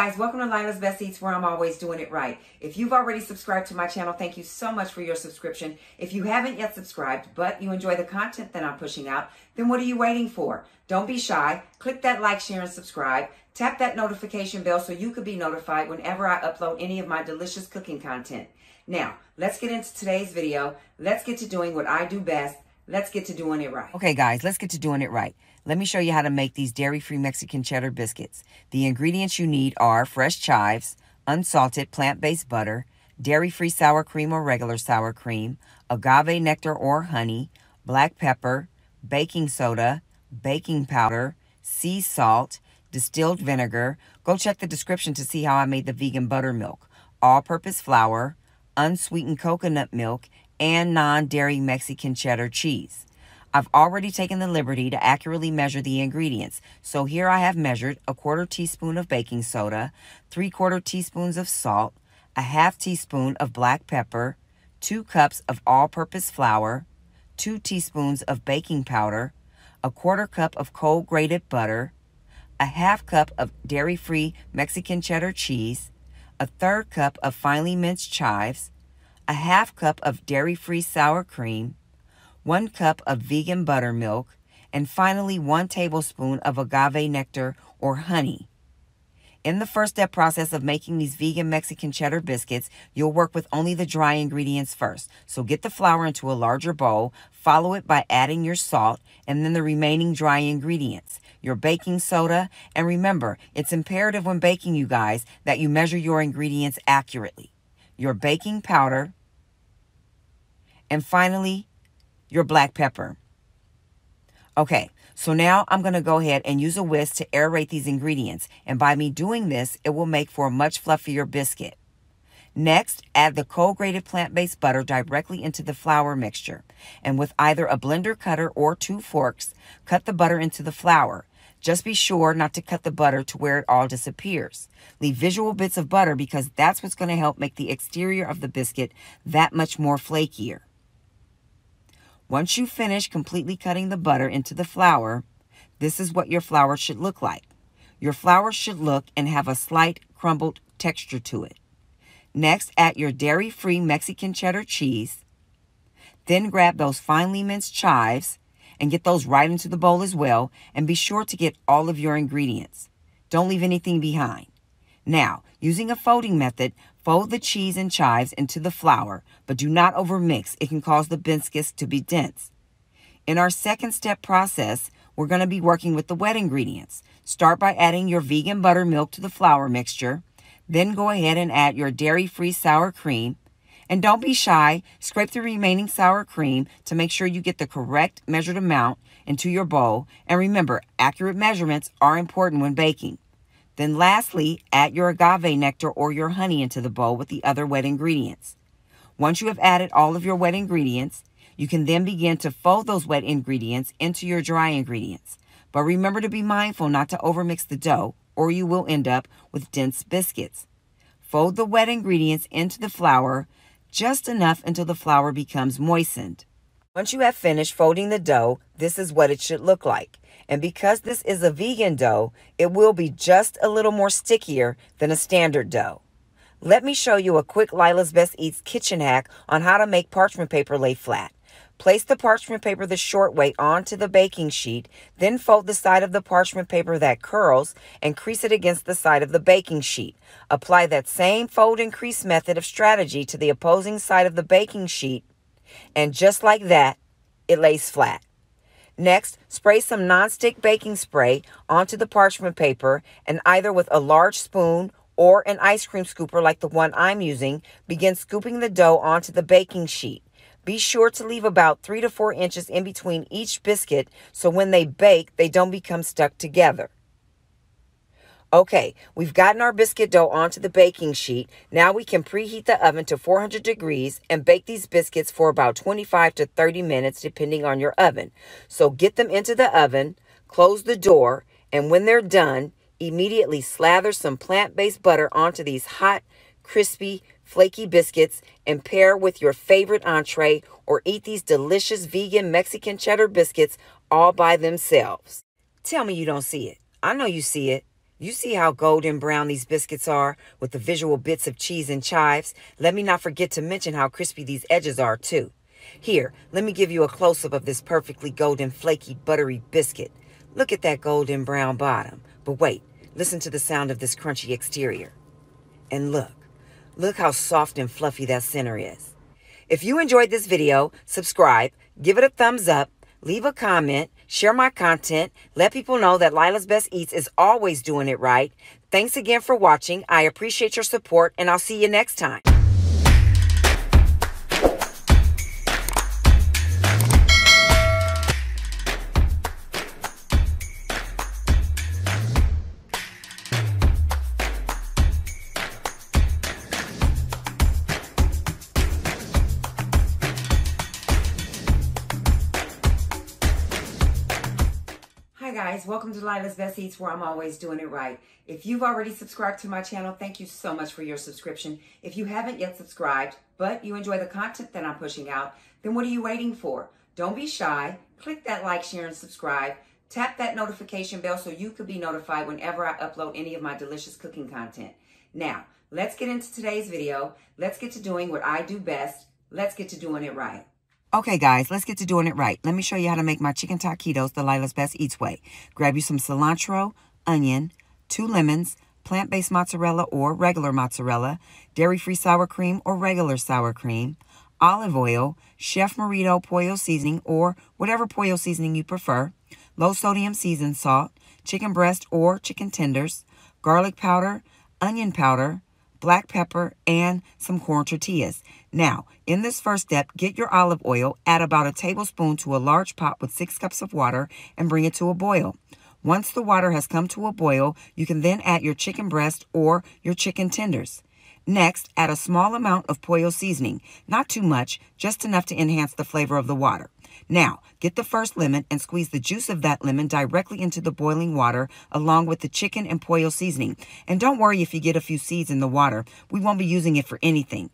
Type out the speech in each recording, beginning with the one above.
Guys, welcome to Lila's Best Eatz where I'm always doing it right. If you've already subscribed to my channel, thank you so much for your subscription. If you haven't yet subscribed, but you enjoy the content that I'm pushing out, then what are you waiting for? Don't be shy. Click that like, share, and subscribe. Tap that notification bell so you could be notified whenever I upload any of my delicious cooking content. Now, let's get into today's video. Let's get to doing what I do best. Let's get to doing it right. Okay, guys, let's get to doing it right. Let me show you how to make these dairy-free Mexican cheddar biscuits. The ingredients you need are fresh chives, unsalted plant-based butter, dairy-free sour cream or regular sour cream, agave nectar or honey, black pepper, baking soda, baking powder, sea salt, distilled vinegar. Go check the description to see how I made the vegan buttermilk, all-purpose flour, unsweetened coconut milk, and non-dairy Mexican cheddar cheese. I've already taken the liberty to accurately measure the ingredients. So here I have measured a quarter teaspoon of baking soda, three quarter teaspoons of salt, a half teaspoon of black pepper, two cups of all-purpose flour, two teaspoons of baking powder, a quarter cup of cold grated butter, a half cup of dairy-free Mexican cheddar cheese, a third cup of finely minced chives, a half cup of dairy-free sour cream, 1 cup of vegan buttermilk, and finally 1 tablespoon of agave nectar or honey. In the first step process of making these vegan Mexican cheddar biscuits, you'll work with only the dry ingredients first. So get the flour into a larger bowl, follow it by adding your salt, and then the remaining dry ingredients, your baking soda, and remember, it's imperative when baking, you guys, that you measure your ingredients accurately. Your baking powder, and finally, your black pepper. Okay, so now I'm going to go ahead and use a whisk to aerate these ingredients. And by me doing this, it will make for a much fluffier biscuit. Next, add the cold grated plant-based butter directly into the flour mixture. And with either a blender cutter or two forks, cut the butter into the flour. Just be sure not to cut the butter to where it all disappears. Leave visual bits of butter because that's what's going to help make the exterior of the biscuit that much more flakier. Once you finish completely cutting the butter into the flour, this is what your flour should look like. Your flour should look and have a slight crumbled texture to it. Next, add your dairy-free Mexican cheddar cheese. Then grab those finely minced chives and get those right into the bowl as well. And be sure to get all of your ingredients. Don't leave anything behind. Now, using a folding method, fold the cheese and chives into the flour, but do not overmix. It can cause the biscuits to be dense. In our second step process, we're going to be working with the wet ingredients. Start by adding your vegan buttermilk to the flour mixture. Then go ahead and add your dairy-free sour cream. And don't be shy, scrape the remaining sour cream to make sure you get the correct measured amount into your bowl. And remember, accurate measurements are important when baking. Then lastly, add your agave nectar or your honey into the bowl with the other wet ingredients. Once you have added all of your wet ingredients, you can then begin to fold those wet ingredients into your dry ingredients. But remember to be mindful not to overmix the dough or you will end up with dense biscuits. Fold the wet ingredients into the flour just enough until the flour becomes moistened. Once you have finished folding the dough, this is what it should look like. And because this is a vegan dough, it will be just a little more stickier than a standard dough. Let me show you a quick Lila's Best Eatz kitchen hack on how to make parchment paper lay flat. Place the parchment paper the short way onto the baking sheet, then fold the side of the parchment paper that curls and crease it against the side of the baking sheet. Apply that same fold and crease method of strategy to the opposing side of the baking sheet, and just like that, it lays flat. Next, spray some nonstick baking spray onto the parchment paper and either with a large spoon or an ice cream scooper like the one I'm using, begin scooping the dough onto the baking sheet. Be sure to leave about 3 to 4 inches in between each biscuit so when they bake, they don't become stuck together. Okay, we've gotten our biscuit dough onto the baking sheet. Now we can preheat the oven to 400 degrees and bake these biscuits for about 25 to 30 minutes depending on your oven. So get them into the oven, close the door, and when they're done, immediately slather some plant-based butter onto these hot, crispy, flaky biscuits and pair with your favorite entree or eat these delicious vegan Mexican cheddar biscuits all by themselves. Tell me you don't see it. I know you see it. You see how golden brown these biscuits are with the visual bits of cheese and chives? Let me not forget to mention how crispy these edges are too. Here, let me give you a close-up of this perfectly golden, flaky, buttery biscuit. Look at that golden brown bottom. But wait, listen to the sound of this crunchy exterior. And look, look how soft and fluffy that center is. If you enjoyed this video, subscribe, give it a thumbs up, leave a comment, share my content, let people know that Lila's Best Eatz is always doing it right. Thanks again for watching. I appreciate your support, and I'll see you next time. Guys, welcome to Lila's Best Eatz where I'm always doing it right. If you've already subscribed to my channel, thank you so much for your subscription. If you haven't yet subscribed, but you enjoy the content that I'm pushing out, then what are you waiting for? Don't be shy. Click that like, share, and subscribe. Tap that notification bell so you could be notified whenever I upload any of my delicious cooking content. Now, let's get into today's video. Let's get to doing what I do best. Let's get to doing it right. Okay, guys, let's get to doing it right. Let me show you how to make my chicken taquitos the Lila's Best Eatz way. Grab you some cilantro, onion, two lemons, plant-based mozzarella or regular mozzarella, dairy-free sour cream or regular sour cream, olive oil, Chef Merito Pollo seasoning or whatever pollo seasoning you prefer, low-sodium seasoned salt, chicken breast or chicken tenders, garlic powder, onion powder, black pepper, and some corn tortillas. Now, in this first step, get your olive oil, add about a tablespoon to a large pot with six cups of water, and bring it to a boil. Once the water has come to a boil, you can then add your chicken breast or your chicken tenders. Next, add a small amount of pollo seasoning, not too much, just enough to enhance the flavor of the water. Now, get the first lemon and squeeze the juice of that lemon directly into the boiling water along with the chicken and pollo seasoning. And don't worry if you get a few seeds in the water. We won't be using it for anything.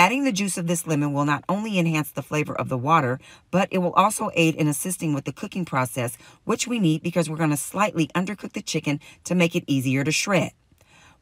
Adding the juice of this lemon will not only enhance the flavor of the water, but it will also aid in assisting with the cooking process, which we need because we're going to slightly undercook the chicken to make it easier to shred.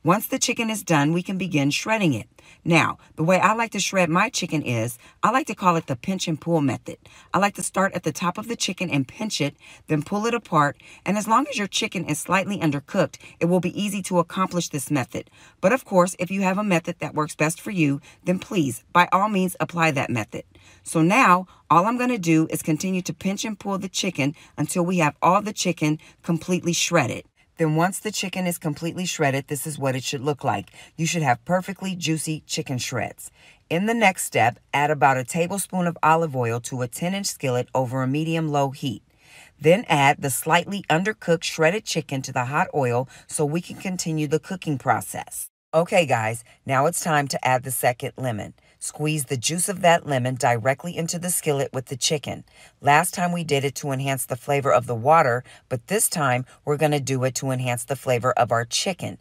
Once the chicken is done, we can begin shredding it. Now, the way I like to shred my chicken is, I like to call it the pinch and pull method. I like to start at the top of the chicken and pinch it, then pull it apart, and as long as your chicken is slightly undercooked, it will be easy to accomplish this method. But of course, if you have a method that works best for you, then please, by all means, apply that method. So now, all I'm going to do is continue to pinch and pull the chicken until we have all the chicken completely shredded. Then once the chicken is completely shredded, this is what it should look like. You should have perfectly juicy chicken shreds. In the next step, add about a tablespoon of olive oil to a 10-inch skillet over a medium-low heat. Then add the slightly undercooked shredded chicken to the hot oil so we can continue the cooking process. Okay, guys, now it's time to add the second lemon. Squeeze the juice of that lemon directly into the skillet with the chicken. Last time we did it to enhance the flavor of the water, but this time we're going to do it to enhance the flavor of our chicken.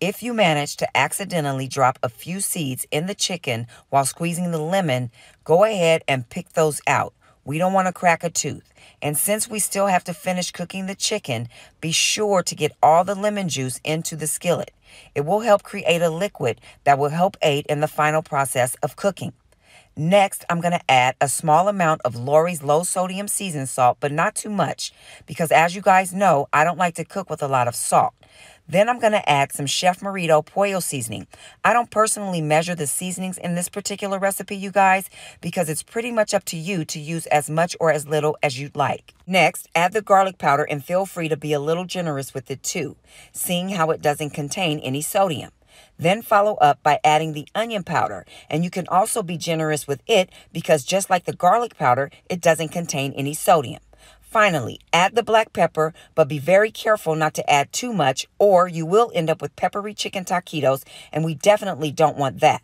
If you manage to accidentally drop a few seeds in the chicken while squeezing the lemon, go ahead and pick those out. We don't want to crack a tooth. And since we still have to finish cooking the chicken, be sure to get all the lemon juice into the skillet. It will help create a liquid that will help aid in the final process of cooking. Next, I'm going to add a small amount of Lawry's low sodium seasoned salt, but not too much because as you guys know, I don't like to cook with a lot of salt. Then I'm going to add some Chef Merito Pollo seasoning. I don't personally measure the seasonings in this particular recipe, you guys, because it's pretty much up to you to use as much or as little as you'd like. Next, add the garlic powder and feel free to be a little generous with it too, seeing how it doesn't contain any sodium. Then follow up by adding the onion powder, and you can also be generous with it because just like the garlic powder, it doesn't contain any sodium. Finally, add the black pepper, but be very careful not to add too much or you will end up with peppery chicken taquitos, and we definitely don't want that.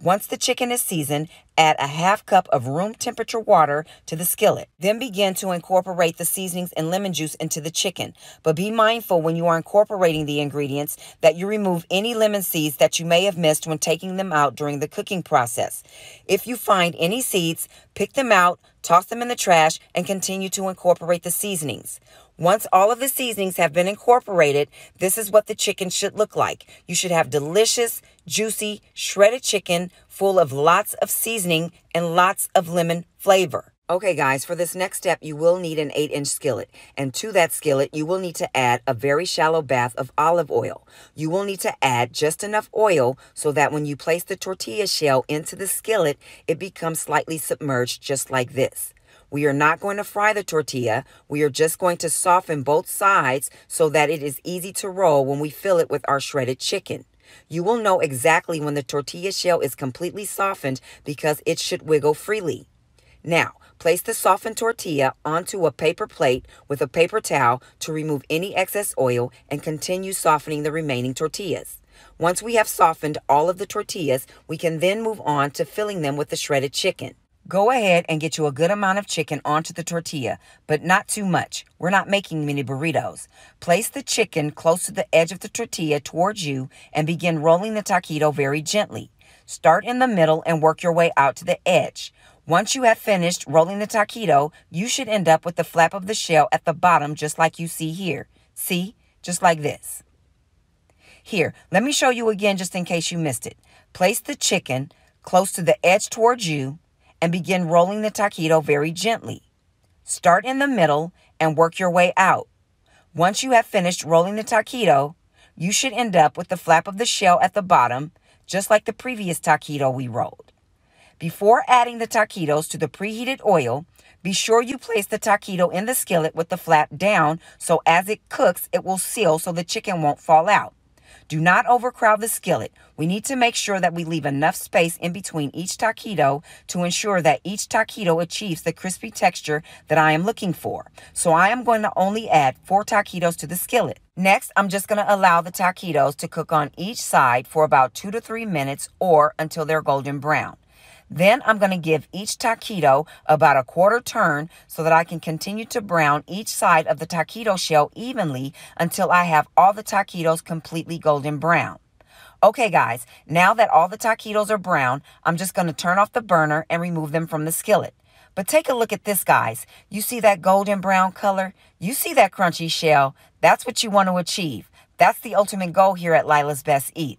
Once the chicken is seasoned, add a half cup of room temperature water to the skillet. Then begin to incorporate the seasonings and lemon juice into the chicken. But be mindful when you are incorporating the ingredients that you remove any lemon seeds that you may have missed when taking them out during the cooking process. If you find any seeds, pick them out, toss them in the trash, and continue to incorporate the seasonings. Once all of the seasonings have been incorporated, this is what the chicken should look like. You should have delicious, juicy, shredded chicken full of lots of seasoning and lots of lemon flavor. Okay, guys, for this next step, you will need an 8 inch skillet. And to that skillet, you will need to add a very shallow bath of olive oil. You will need to add just enough oil so that when you place the tortilla shell into the skillet, it becomes slightly submerged just like this. We are not going to fry the tortilla. We are just going to soften both sides so that it is easy to roll when we fill it with our shredded chicken. You will know exactly when the tortilla shell is completely softened because it should wiggle freely. Now, place the softened tortilla onto a paper plate with a paper towel to remove any excess oil and continue softening the remaining tortillas. Once we have softened all of the tortillas, we can then move on to filling them with the shredded chicken. Go ahead and get you a good amount of chicken onto the tortilla, but not too much. We're not making mini burritos. Place the chicken close to the edge of the tortilla towards you and begin rolling the taquito very gently. Start in the middle and work your way out to the edge. Once you have finished rolling the taquito, you should end up with the flap of the shell at the bottom just like you see here. See? Just like this. Here, let me show you again just in case you missed it. Place the chicken close to the edge towards you and begin rolling the taquito very gently. Start in the middle and work your way out. Once you have finished rolling the taquito, you should end up with the flap of the shell at the bottom, just like the previous taquito we rolled. Before adding the taquitos to the preheated oil, be sure you place the taquito in the skillet with the flap down so as it cooks, it will seal so the chicken won't fall out. Do not overcrowd the skillet. We need to make sure that we leave enough space in between each taquito to ensure that each taquito achieves the crispy texture that I am looking for. So I am going to only add four taquitos to the skillet. Next, I'm just going to allow the taquitos to cook on each side for about two to three minutes or until they're golden brown. Then I'm going to give each taquito about a quarter turn so that I can continue to brown each side of the taquito shell evenly until I have all the taquitos completely golden brown. Okay, guys, now that all the taquitos are brown, I'm just going to turn off the burner and remove them from the skillet. But take a look at this, guys. You see that golden brown color? You see that crunchy shell? That's what you want to achieve. That's the ultimate goal here at Lila's Best Eatz.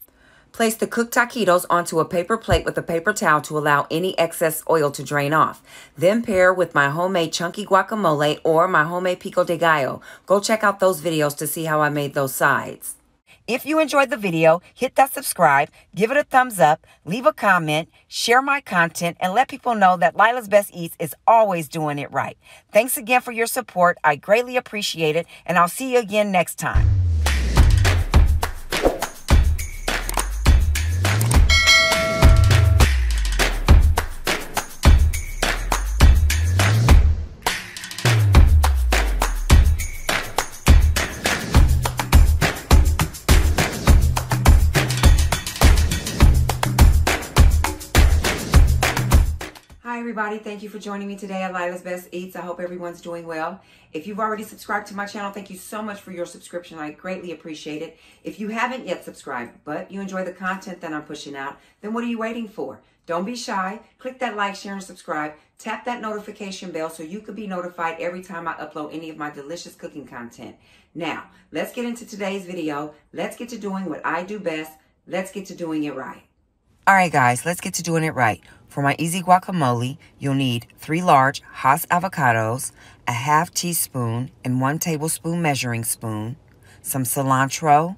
Place the cooked taquitos onto a paper plate with a paper towel to allow any excess oil to drain off. Then pair with my homemade chunky guacamole or my homemade pico de gallo. Go check out those videos to see how I made those sides. If you enjoyed the video, hit that subscribe, give it a thumbs up, leave a comment, share my content, and let people know that Lila's Best Eatz is always doing it right. Thanks again for your support. I greatly appreciate it, and I'll see you again next time. Everybody. Thank you for joining me today at Lila's Best Eatz. I hope everyone's doing well. If you've already subscribed to my channel, thank you so much for your subscription. I greatly appreciate it. If you haven't yet subscribed, but you enjoy the content that I'm pushing out, then what are you waiting for? Don't be shy. Click that like, share, and subscribe. Tap that notification bell so you can be notified every time I upload any of my delicious cooking content. Now, let's get into today's video. Let's get to doing what I do best. Let's get to doing it right. All right, guys, let's get to doing it right. For my easy guacamole, you'll need three large Hass avocados, a half teaspoon and one tablespoon measuring spoon, some cilantro,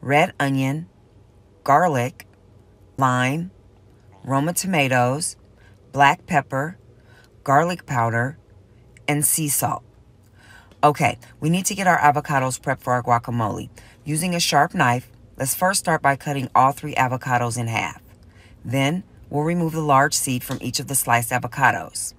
red onion, garlic, lime, Roma tomatoes, black pepper, garlic powder, and sea salt. Okay, we need to get our avocados prepped for our guacamole. Using a sharp knife, let's first start by cutting all three avocados in half. Then we'll remove the large seed from each of the sliced avocados.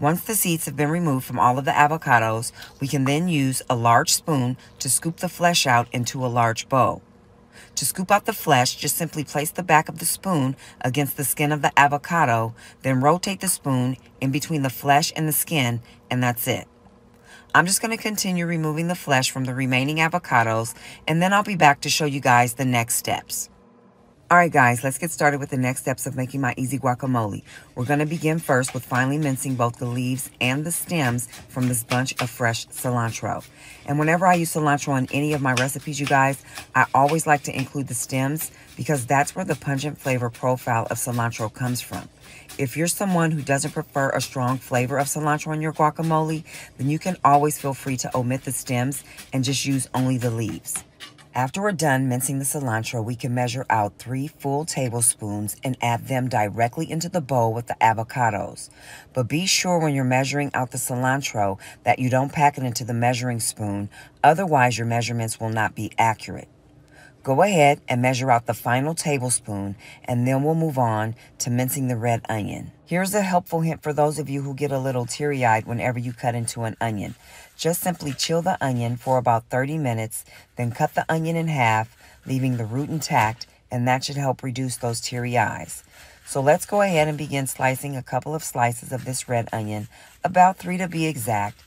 Once the seeds have been removed from all of the avocados, we can then use a large spoon to scoop the flesh out into a large bowl. To scoop out the flesh, just simply place the back of the spoon against the skin of the avocado, then rotate the spoon in between the flesh and the skin, and that's it. I'm just going to continue removing the flesh from the remaining avocados, and then I'll be back to show you guys the next steps. All right, guys, let's get started with the next steps of making my easy guacamole. We're going to begin first with finely mincing both the leaves and the stems from this bunch of fresh cilantro. And whenever I use cilantro in any of my recipes, you guys, I always like to include the stems because that's where the pungent flavor profile of cilantro comes from. If you're someone who doesn't prefer a strong flavor of cilantro in your guacamole, then you can always feel free to omit the stems and just use only the leaves. After we're done mincing the cilantro, we can measure out three full tablespoons and add them directly into the bowl with the avocados. But be sure when you're measuring out the cilantro that you don't pack it into the measuring spoon, otherwise your measurements will not be accurate. Go ahead and measure out the final tablespoon and then we'll move on to mincing the red onion. Here's a helpful hint for those of you who get a little teary-eyed whenever you cut into an onion. Just simply chill the onion for about 30 minutes, then cut the onion in half, leaving the root intact, and that should help reduce those teary eyes. So let's go ahead and begin slicing a couple of slices of this red onion, about three to be exact.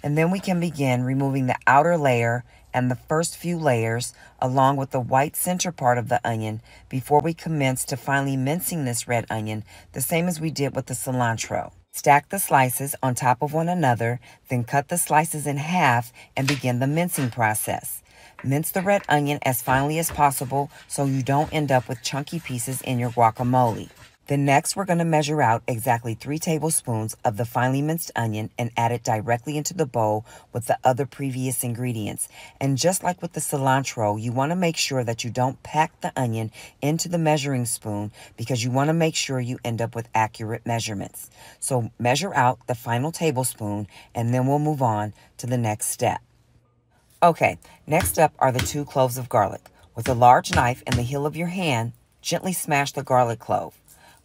And then we can begin removing the outer layer and the first few layers along with the white center part of the onion before we commence to finally mincing this red onion the same as we did with the cilantro. Stack the slices on top of one another, then cut the slices in half and begin the mincing process. Mince the red onion as finely as possible so you don't end up with chunky pieces in your guacamole. Then next, we're going to measure out exactly three tablespoons of the finely minced onion and add it directly into the bowl with the other previous ingredients. And just like with the cilantro, you want to make sure that you don't pack the onion into the measuring spoon because you want to make sure you end up with accurate measurements. So measure out the final tablespoon and then we'll move on to the next step. Okay, next up are the two cloves of garlic. With a large knife and the heel of your hand, gently smash the garlic clove.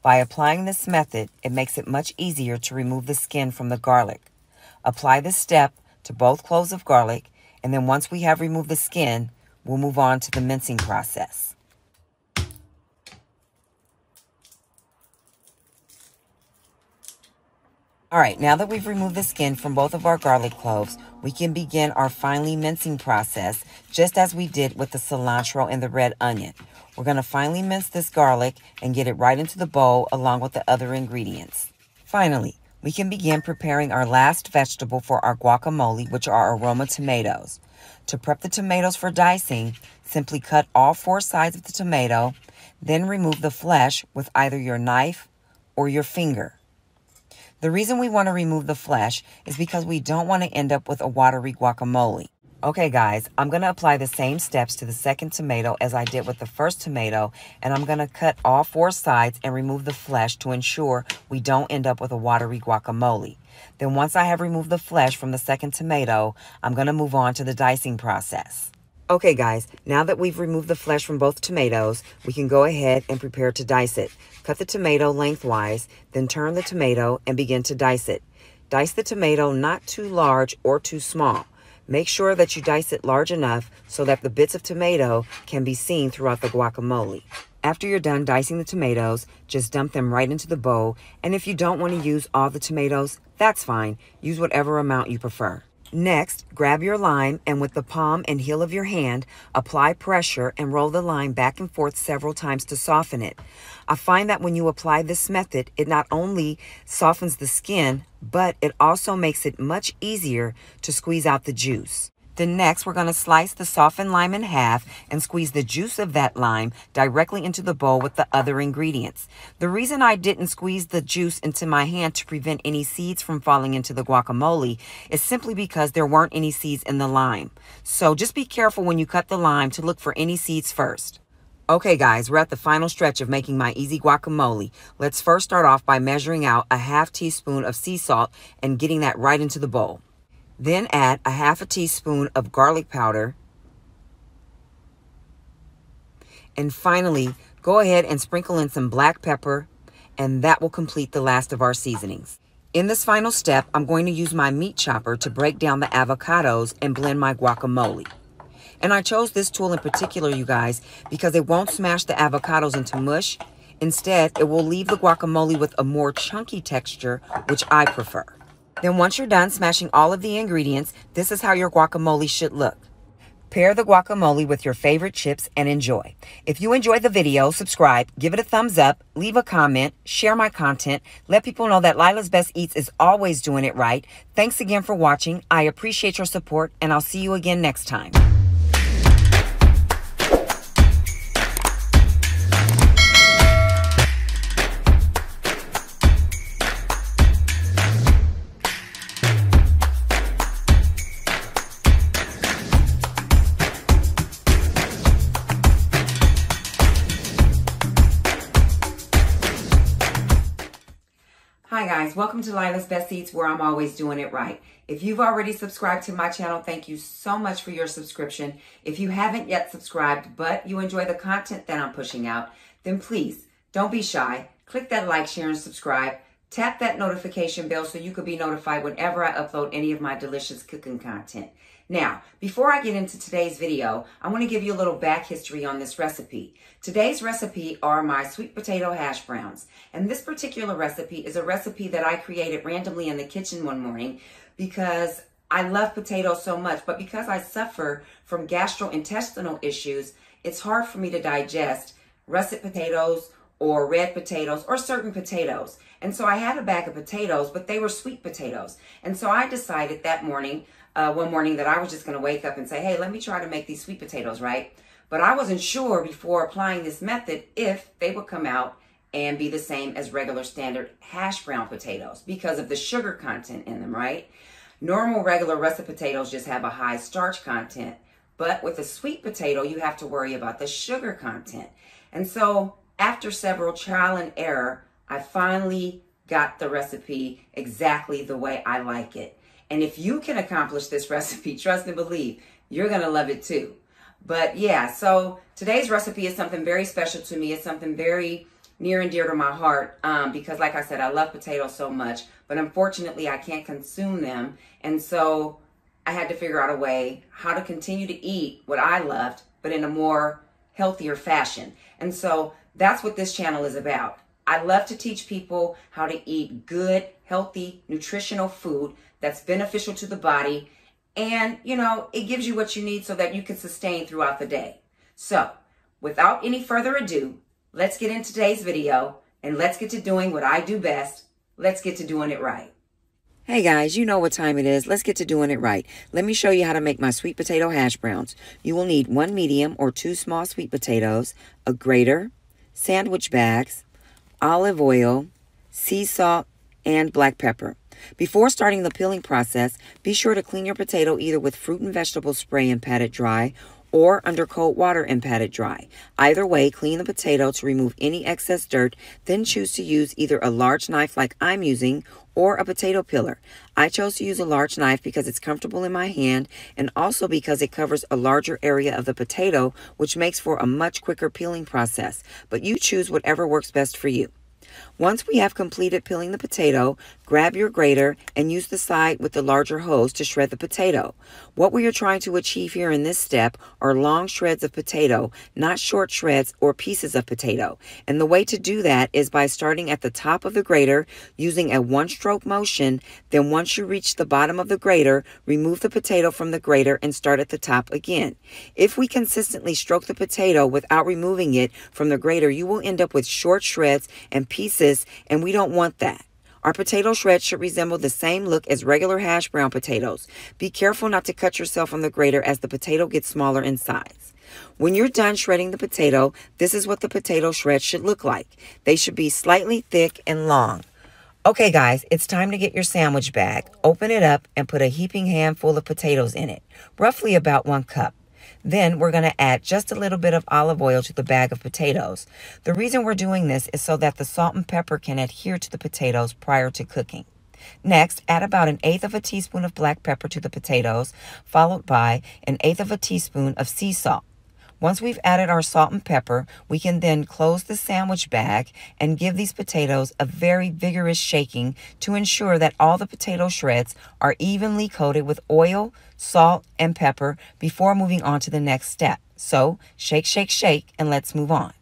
By applying this method, it makes it much easier to remove the skin from the garlic. Apply this step to both cloves of garlic, and then once we have removed the skin, we'll move on to the mincing process. All right, now that we've removed the skin from both of our garlic cloves, we can begin our finely mincing process, just as we did with the cilantro and the red onion. We're going to finely mince this garlic and get it right into the bowl along with the other ingredients. Finally, we can begin preparing our last vegetable for our guacamole, which are a Roma tomatoes. To prep the tomatoes for dicing, simply cut all four sides of the tomato, then remove the flesh with either your knife or your finger. The reason we want to remove the flesh is because we don't want to end up with a watery guacamole. Okay guys, I'm going to apply the same steps to the second tomato as I did with the first tomato and I'm going to cut all four sides and remove the flesh to ensure we don't end up with a watery guacamole. Then once I have removed the flesh from the second tomato, I'm going to move on to the dicing process. Okay guys, now that we've removed the flesh from both tomatoes, we can go ahead and prepare to dice it. Cut the tomato lengthwise, then turn the tomato and begin to dice it. Dice the tomato not too large or too small. Make sure that you dice it large enough so that the bits of tomato can be seen throughout the guacamole. After you're done dicing the tomatoes, just dump them right into the bowl. And if you don't want to use all the tomatoes, that's fine. Use whatever amount you prefer. Next, grab your lime and with the palm and heel of your hand, apply pressure and roll the lime back and forth several times to soften it. I find that when you apply this method, it not only softens the skin, but it also makes it much easier to squeeze out the juice. Then next, we're going to slice the softened lime in half and squeeze the juice of that lime directly into the bowl with the other ingredients. The reason I didn't squeeze the juice into my hand to prevent any seeds from falling into the guacamole is simply because there weren't any seeds in the lime. So just be careful when you cut the lime to look for any seeds first. Okay guys, we're at the final stretch of making my easy guacamole. Let's first start off by measuring out a half teaspoon of sea salt and getting that right into the bowl. Then add a half a teaspoon of garlic powder. And finally, go ahead and sprinkle in some black pepper, and that will complete the last of our seasonings. In this final step, I'm going to use my meat chopper to break down the avocados and blend my guacamole. And I chose this tool in particular, you guys, because it won't smash the avocados into mush. Instead, it will leave the guacamole with a more chunky texture, which I prefer. Then once you're done smashing all of the ingredients, this is how your guacamole should look. Pair the guacamole with your favorite chips and enjoy. If you enjoyed the video, subscribe, give it a thumbs up, leave a comment, share my content, let people know that Lila's Best Eatz is always doing it right. Thanks again for watching. I appreciate your support, and I'll see you again next time. Welcome to Lila's Best Eatz where I'm always doing it right. If you've already subscribed to my channel, thank you so much for your subscription. If you haven't yet subscribed, but you enjoy the content that I'm pushing out, then please don't be shy. Click that like, share, and subscribe. Tap that notification bell so you can be notified whenever I upload any of my delicious cooking content. Now, before I get into today's video, I want to give you a little back history on this recipe. Today's recipe are my sweet potato hash browns. And this particular recipe is a recipe that I created randomly in the kitchen one morning because I love potatoes so much, but because I suffer from gastrointestinal issues, it's hard for me to digest russet potatoes or red potatoes or certain potatoes. And so I had a bag of potatoes, but they were sweet potatoes. And so I decided that morning uh, one morning that I was just going to wake up and say, hey, let me try to make these sweet potatoes, right? But I wasn't sure before applying this method if they would come out and be the same as regular standard hash brown potatoes because of the sugar content in them, right? Normal regular russet potatoes just have a high starch content, but with a sweet potato, you have to worry about the sugar content. And so after several trial and error, I finally got the recipe exactly the way I like it. And if you can accomplish this recipe, trust and believe, you're going to love it too. But yeah, so today's recipe is something very special to me. It's something very near and dear to my heart um, because, like I said, I love potatoes so much. But unfortunately, I can't consume them. And so I had to figure out a way how to continue to eat what I loved, but in a more healthier fashion. And so that's what this channel is about. I love to teach people how to eat good, healthy, nutritional food that's beneficial to the body. And, you know, it gives you what you need so that you can sustain throughout the day. So, without any further ado, let's get into today's video and let's get to doing what I do best. Let's get to doing it right. Hey guys, you know what time it is. Let's get to doing it right. Let me show you how to make my sweet potato hash browns. You will need one medium or two small sweet potatoes, a grater, sandwich bags, olive oil, sea salt, and black pepper. Before starting the peeling process, be sure to clean your potato either with fruit and vegetable spray and pat it dry or under cold water and pat it dry. Either way, clean the potato to remove any excess dirt, then choose to use either a large knife like I'm using or a potato peeler. I chose to use a large knife because it's comfortable in my hand and also because it covers a larger area of the potato, which makes for a much quicker peeling process. But you choose whatever works best for you. Once we have completed peeling the potato, grab your grater and use the side with the larger hose to shred the potato. What we are trying to achieve here in this step are long shreds of potato, not short shreds or pieces of potato. And the way to do that is by starting at the top of the grater using a one-stroke motion. Then once you reach the bottom of the grater, remove the potato from the grater and start at the top again. If we consistently stroke the potato without removing it from the grater, you will end up with short shreds and pieces pieces, and we don't want that. Our potato shreds should resemble the same look as regular hash brown potatoes. Be careful not to cut yourself on the grater as the potato gets smaller in size. When you're done shredding the potato, this is what the potato shreds should look like. They should be slightly thick and long. Okay, guys, it's time to get your sandwich bag. Open it up and put a heaping handful of potatoes in it, roughly about one cup. Then we're going to add just a little bit of olive oil to the bag of potatoes. The reason we're doing this is so that the salt and pepper can adhere to the potatoes prior to cooking. Next, add about an eighth of a teaspoon of black pepper to the potatoes, followed by an eighth of a teaspoon of sea salt. Once we've added our salt and pepper, we can then close the sandwich bag and give these potatoes a very vigorous shaking to ensure that all the potato shreds are evenly coated with oil, salt, and pepper before moving on to the next step. So shake, shake, shake, and let's move on.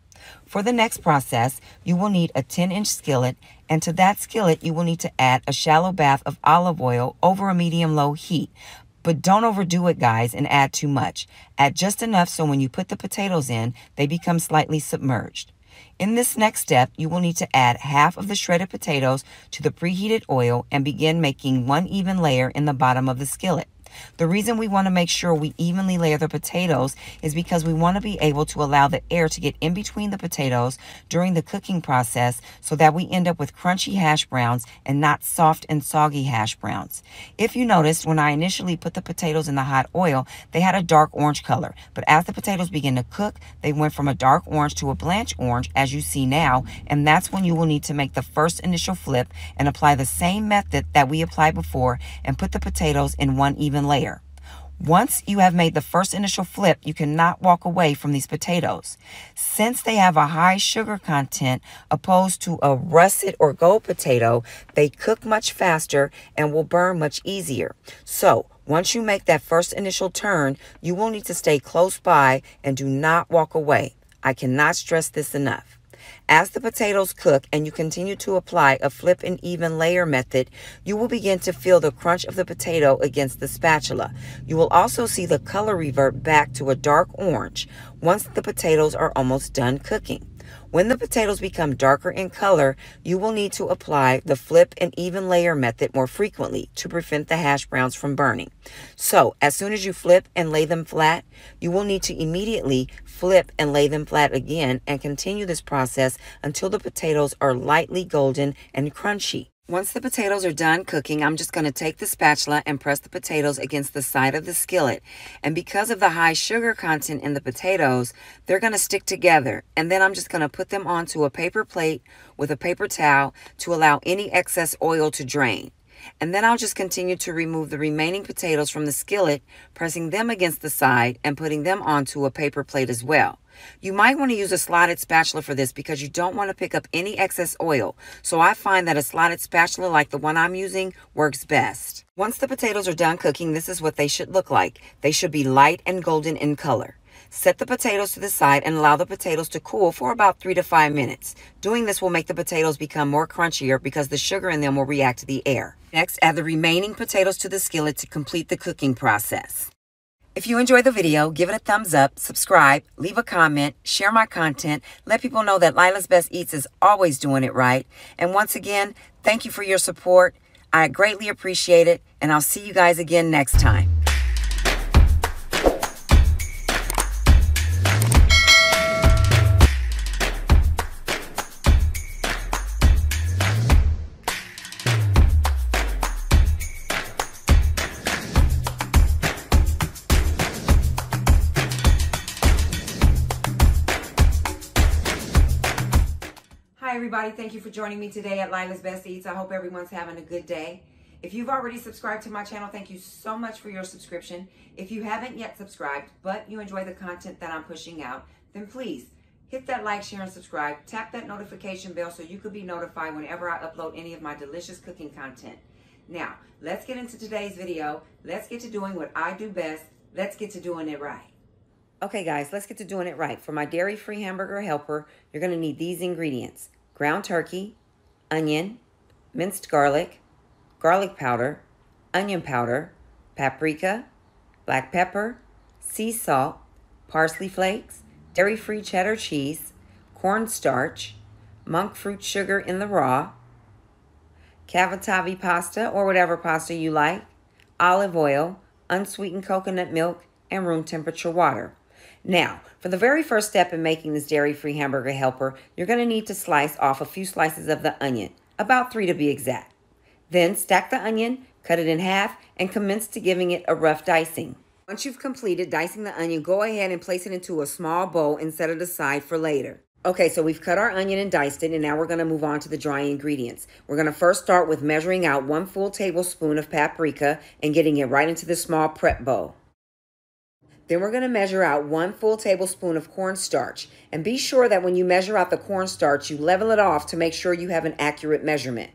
For the next process, you will need a 10 inch skillet, and to that skillet, you will need to add a shallow bath of olive oil over a medium low heat. But don't overdo it, guys, and add too much. Add just enough so when you put the potatoes in, they become slightly submerged. In this next step, you will need to add half of the shredded potatoes to the preheated oil and begin making one even layer in the bottom of the skillet. The reason we want to make sure we evenly layer the potatoes is because we want to be able to allow the air to get in between the potatoes during the cooking process so that we end up with crunchy hash browns and not soft and soggy hash browns. If you noticed, when I initially put the potatoes in the hot oil, they had a dark orange color, but as the potatoes begin to cook, they went from a dark orange to a blanch orange as you see now, and that's when you will need to make the first initial flip and apply the same method that we applied before and put the potatoes in one even layer. Once you have made the first initial flip, you cannot walk away from these potatoes. Since they have a high sugar content opposed to a russet or gold potato, they cook much faster and will burn much easier. So once you make that first initial turn, you will need to stay close by and do not walk away. I cannot stress this enough. As the potatoes cook and you continue to apply a flip and even layer method, you will begin to feel the crunch of the potato against the spatula. You will also see the color revert back to a dark orange once the potatoes are almost done cooking. When the potatoes become darker in color, you will need to apply the flip and even layer method more frequently to prevent the hash browns from burning. So, as soon as you flip and lay them flat, you will need to immediately flip and lay them flat again and continue this process until the potatoes are lightly golden and crunchy. Once the potatoes are done cooking, I'm just going to take the spatula and press the potatoes against the side of the skillet. And because of the high sugar content in the potatoes, they're going to stick together. And then I'm just going to put them onto a paper plate with a paper towel to allow any excess oil to drain. And then I'll just continue to remove the remaining potatoes from the skillet, pressing them against the side and putting them onto a paper plate as well. You might want to use a slotted spatula for this because you don't want to pick up any excess oil. So I find that a slotted spatula like the one I'm using works best. Once the potatoes are done cooking, this is what they should look like. They should be light and golden in color. Set the potatoes to the side and allow the potatoes to cool for about three to five minutes. Doing this will make the potatoes become more crunchier because the sugar in them will react to the air. Next, add the remaining potatoes to the skillet to complete the cooking process. If you enjoyed the video, give it a thumbs up, subscribe, leave a comment, share my content, let people know that Lila's Best Eatz is always doing it right. And once again, thank you for your support. I greatly appreciate it, and I'll see you guys again next time. Everybody. Thank you for joining me today at Lila's Best Eatz. I hope everyone's having a good day. If you've already subscribed to my channel, thank you so much for your subscription. If you haven't yet subscribed, but you enjoy the content that I'm pushing out, then please hit that like, share, and subscribe. Tap that notification bell so you could be notified whenever I upload any of my delicious cooking content. Now, let's get into today's video. Let's get to doing what I do best. Let's get to doing it right. Okay, guys, let's get to doing it right. For my dairy-free hamburger helper, you're going to need these ingredients ground turkey, onion, minced garlic, garlic powder, onion powder, paprika, black pepper, sea salt, parsley flakes, dairy-free cheddar cheese, cornstarch, monk fruit sugar in the raw, cavatappi pasta or whatever pasta you like, olive oil, unsweetened coconut milk, and room temperature water. Now, for the very first step in making this dairy-free hamburger helper, you're going to need to slice off a few slices of the onion, about three to be exact. Then stack the onion, cut it in half, and commence to giving it a rough dicing. Once you've completed dicing the onion, go ahead and place it into a small bowl and set it aside for later. Okay, so we've cut our onion and diced it, and now we're going to move on to the dry ingredients. We're going to first start with measuring out one full tablespoon of paprika and getting it right into the small prep bowl. Then we're going to measure out one full tablespoon of cornstarch. And be sure that when you measure out the cornstarch, you level it off to make sure you have an accurate measurement.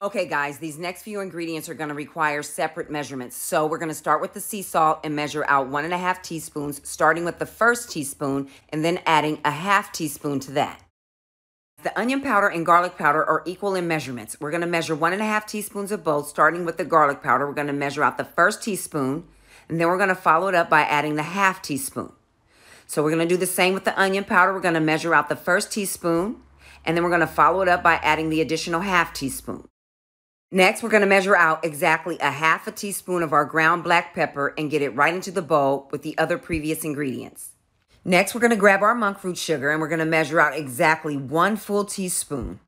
Okay, guys, these next few ingredients are going to require separate measurements. So we're going to start with the sea salt and measure out one and a half teaspoons, starting with the first teaspoon and then adding a half teaspoon to that. The onion powder and garlic powder are equal in measurements. We're going to measure one and a half teaspoons of both, starting with the garlic powder. We're going to measure out the first teaspoon, and then we're going to follow it up by adding the half teaspoon. So we're going to do the same with the onion powder. We're going to measure out the first teaspoon, and then we're going to follow it up by adding the additional half teaspoon. Next, we're going to measure out exactly a half a teaspoon of our ground black pepper and get it right into the bowl with the other previous ingredients. Next, we're going to grab our monk fruit sugar and we're going to measure out exactly one full teaspoon.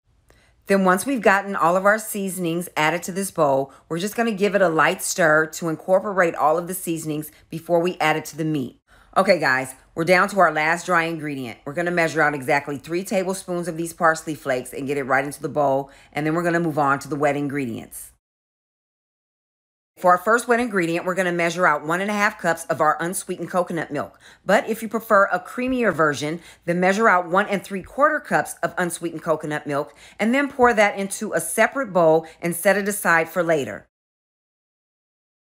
Then once we've gotten all of our seasonings added to this bowl, we're just going to give it a light stir to incorporate all of the seasonings before we add it to the meat. Okay, guys, we're down to our last dry ingredient. We're going to measure out exactly three tablespoons of these parsley flakes and get it right into the bowl, and then we're going to move on to the wet ingredients. For our first wet ingredient, we're going to measure out one and a half cups of our unsweetened coconut milk. But if you prefer a creamier version, then measure out one and three quarter cups of unsweetened coconut milk and then pour that into a separate bowl and set it aside for later.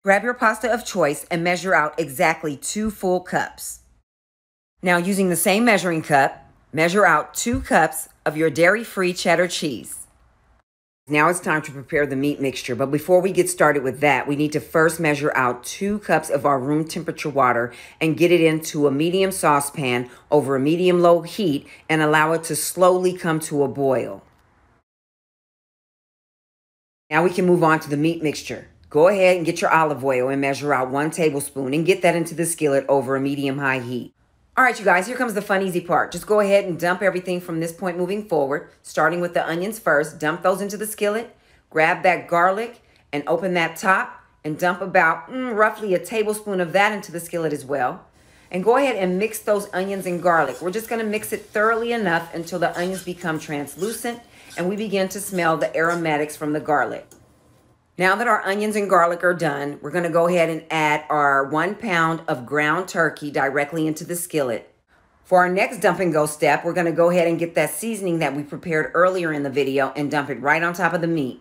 Grab your pasta of choice and measure out exactly two full cups. Now using the same measuring cup, measure out two cups of your dairy-free cheddar cheese. Now it's time to prepare the meat mixture, but before we get started with that, we need to first measure out two cups of our room temperature water and get it into a medium saucepan over a medium low heat and allow it to slowly come to a boil. Now we can move on to the meat mixture. Go ahead and get your olive oil and measure out one tablespoon and get that into the skillet over a medium high heat. All right, you guys, here comes the fun, easy part. Just go ahead and dump everything from this point moving forward, starting with the onions first. Dump those into the skillet. Grab that garlic and open that top and dump about mm, roughly a tablespoon of that into the skillet as well. And go ahead and mix those onions and garlic. We're just going to mix it thoroughly enough until the onions become translucent and we begin to smell the aromatics from the garlic. Now that our onions and garlic are done, we're going to go ahead and add our one pound of ground turkey directly into the skillet. For our next dump and go step, we're going to go ahead and get that seasoning that we prepared earlier in the video and dump it right on top of the meat.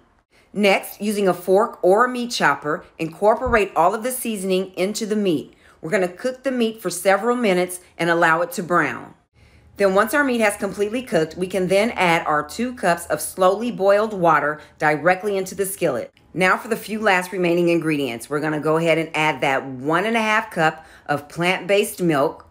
Next, using a fork or a meat chopper, incorporate all of the seasoning into the meat. We're going to cook the meat for several minutes and allow it to brown. Then once our meat has completely cooked, we can then add our two cups of slowly boiled water directly into the skillet. Now for the few last remaining ingredients. We're to go ahead and add that one and a half cup of plant-based milk,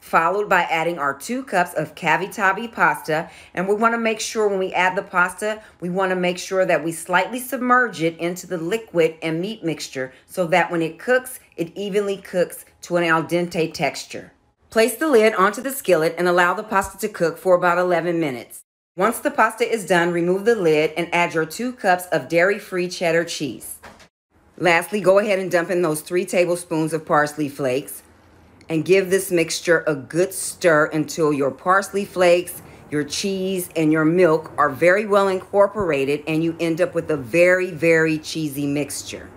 followed by adding our two cups of cavi pasta. And we want to make sure when we add the pasta, we want to make sure that we slightly submerge it into the liquid and meat mixture so that when it cooks, it evenly cooks to an al dente texture. Place the lid onto the skillet and allow the pasta to cook for about 11 minutes. Once the pasta is done, remove the lid and add your two cups of dairy-free cheddar cheese. Lastly, go ahead and dump in those three tablespoons of parsley flakes and give this mixture a good stir until your parsley flakes, your cheese, and your milk are very well incorporated and you end up with a very, very cheesy mixture.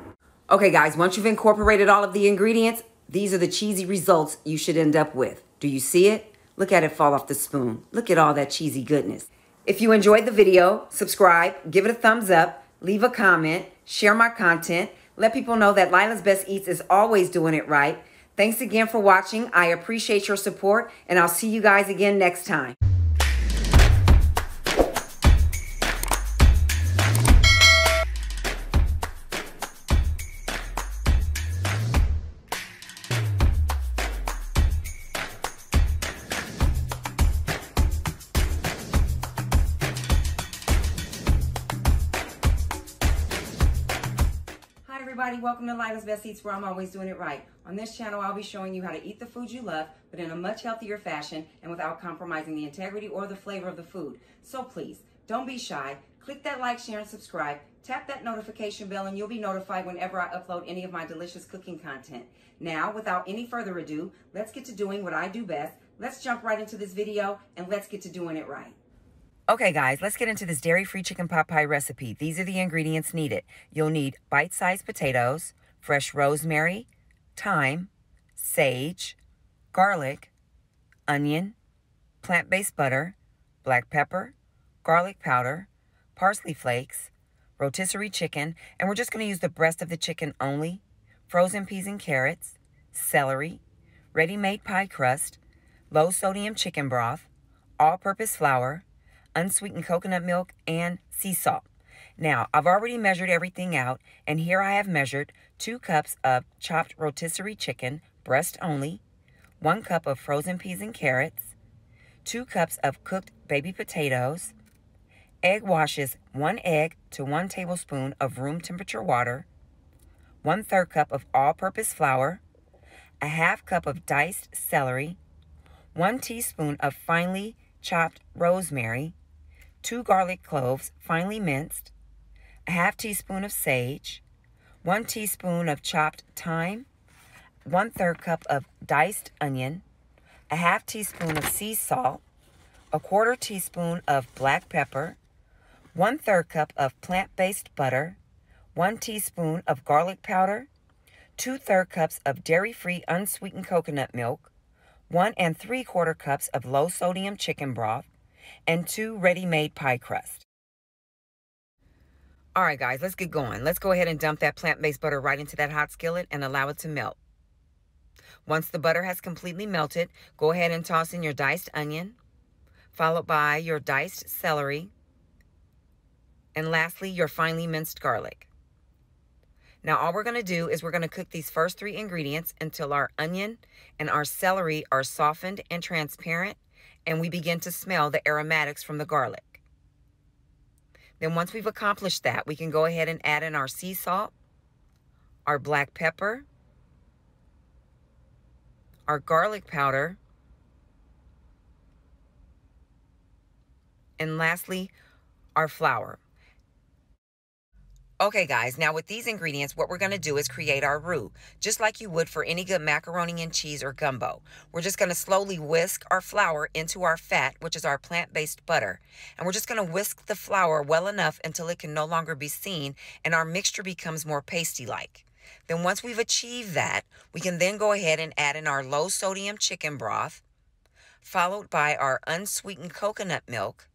Okay, guys, once you've incorporated all of the ingredients, these are the cheesy results you should end up with. Do you see it? Look at it fall off the spoon. Look at all that cheesy goodness. If you enjoyed the video, subscribe, give it a thumbs up, leave a comment, share my content, let people know that Lila's Best Eatz is always doing it right. Thanks again for watching. I appreciate your support, and I'll see you guys again next time. Welcome to Lila's Best Eatz where I'm always doing it right. On this channel, I'll be showing you how to eat the food you love, but in a much healthier fashion and without compromising the integrity or the flavor of the food. So please, don't be shy. Click that like, share, and subscribe. Tap that notification bell and you'll be notified whenever I upload any of my delicious cooking content. Now, without any further ado, let's get to doing what I do best. Let's jump right into this video and let's get to doing it right. Okay, guys, let's get into this dairy-free chicken pot pie recipe. These are the ingredients needed. You'll need bite-sized potatoes, fresh rosemary, thyme, sage, garlic, onion, plant-based butter, black pepper, garlic powder, parsley flakes, rotisserie chicken, and we're just going to use the breast of the chicken only, frozen peas and carrots, celery, ready-made pie crust, low-sodium chicken broth, all-purpose flour, unsweetened coconut milk, and sea salt. Now, I've already measured everything out, and here I have measured two cups of chopped rotisserie chicken, breast only, one cup of frozen peas and carrots, two cups of cooked baby potatoes, egg washes, one egg to one tablespoon of room temperature water, one third cup of all purpose flour, a half cup of diced celery, one teaspoon of finely chopped rosemary, two garlic cloves finely minced, a half teaspoon of sage, one teaspoon of chopped thyme, one third cup of diced onion, a half teaspoon of sea salt, a quarter teaspoon of black pepper, one third cup of plant based butter, one teaspoon of garlic powder, two third cups of dairy free unsweetened coconut milk, one and three quarter cups of low sodium chicken broth, and two ready made pie crust. All right, guys, let's get going. Let's go ahead and dump that plant-based butter right into that hot skillet and allow it to melt. Once the butter has completely melted, go ahead and toss in your diced onion, followed by your diced celery, and lastly, your finely minced garlic. Now, all we're going to do is we're going to cook these first three ingredients until our onion and our celery are softened and transparent, and we begin to smell the aromatics from the garlic. Then once we've accomplished that, we can go ahead and add in our sea salt, our black pepper, our garlic powder, and lastly, our flour. Okay, guys, now with these ingredients, what we're going to do is create our roux, just like you would for any good macaroni and cheese or gumbo. We're just going to slowly whisk our flour into our fat, which is our plant-based butter. And we're just going to whisk the flour well enough until it can no longer be seen and our mixture becomes more pasty-like. Then once we've achieved that, we can then go ahead and add in our low sodium chicken broth, followed by our unsweetened coconut milk,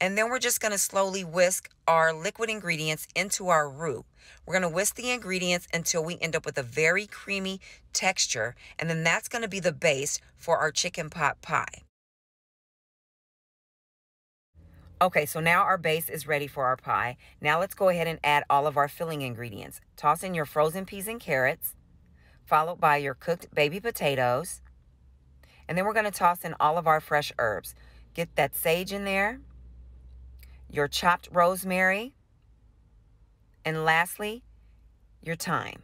and then we're just going to slowly whisk our liquid ingredients into our roux. We're going to whisk the ingredients until we end up with a very creamy texture. And then that's going to be the base for our chicken pot pie. Okay, so now our base is ready for our pie. Now let's go ahead and add all of our filling ingredients. Toss in your frozen peas and carrots, followed by your cooked baby potatoes. And then we're going to toss in all of our fresh herbs. Get that sage in there your chopped rosemary, and lastly, your thyme.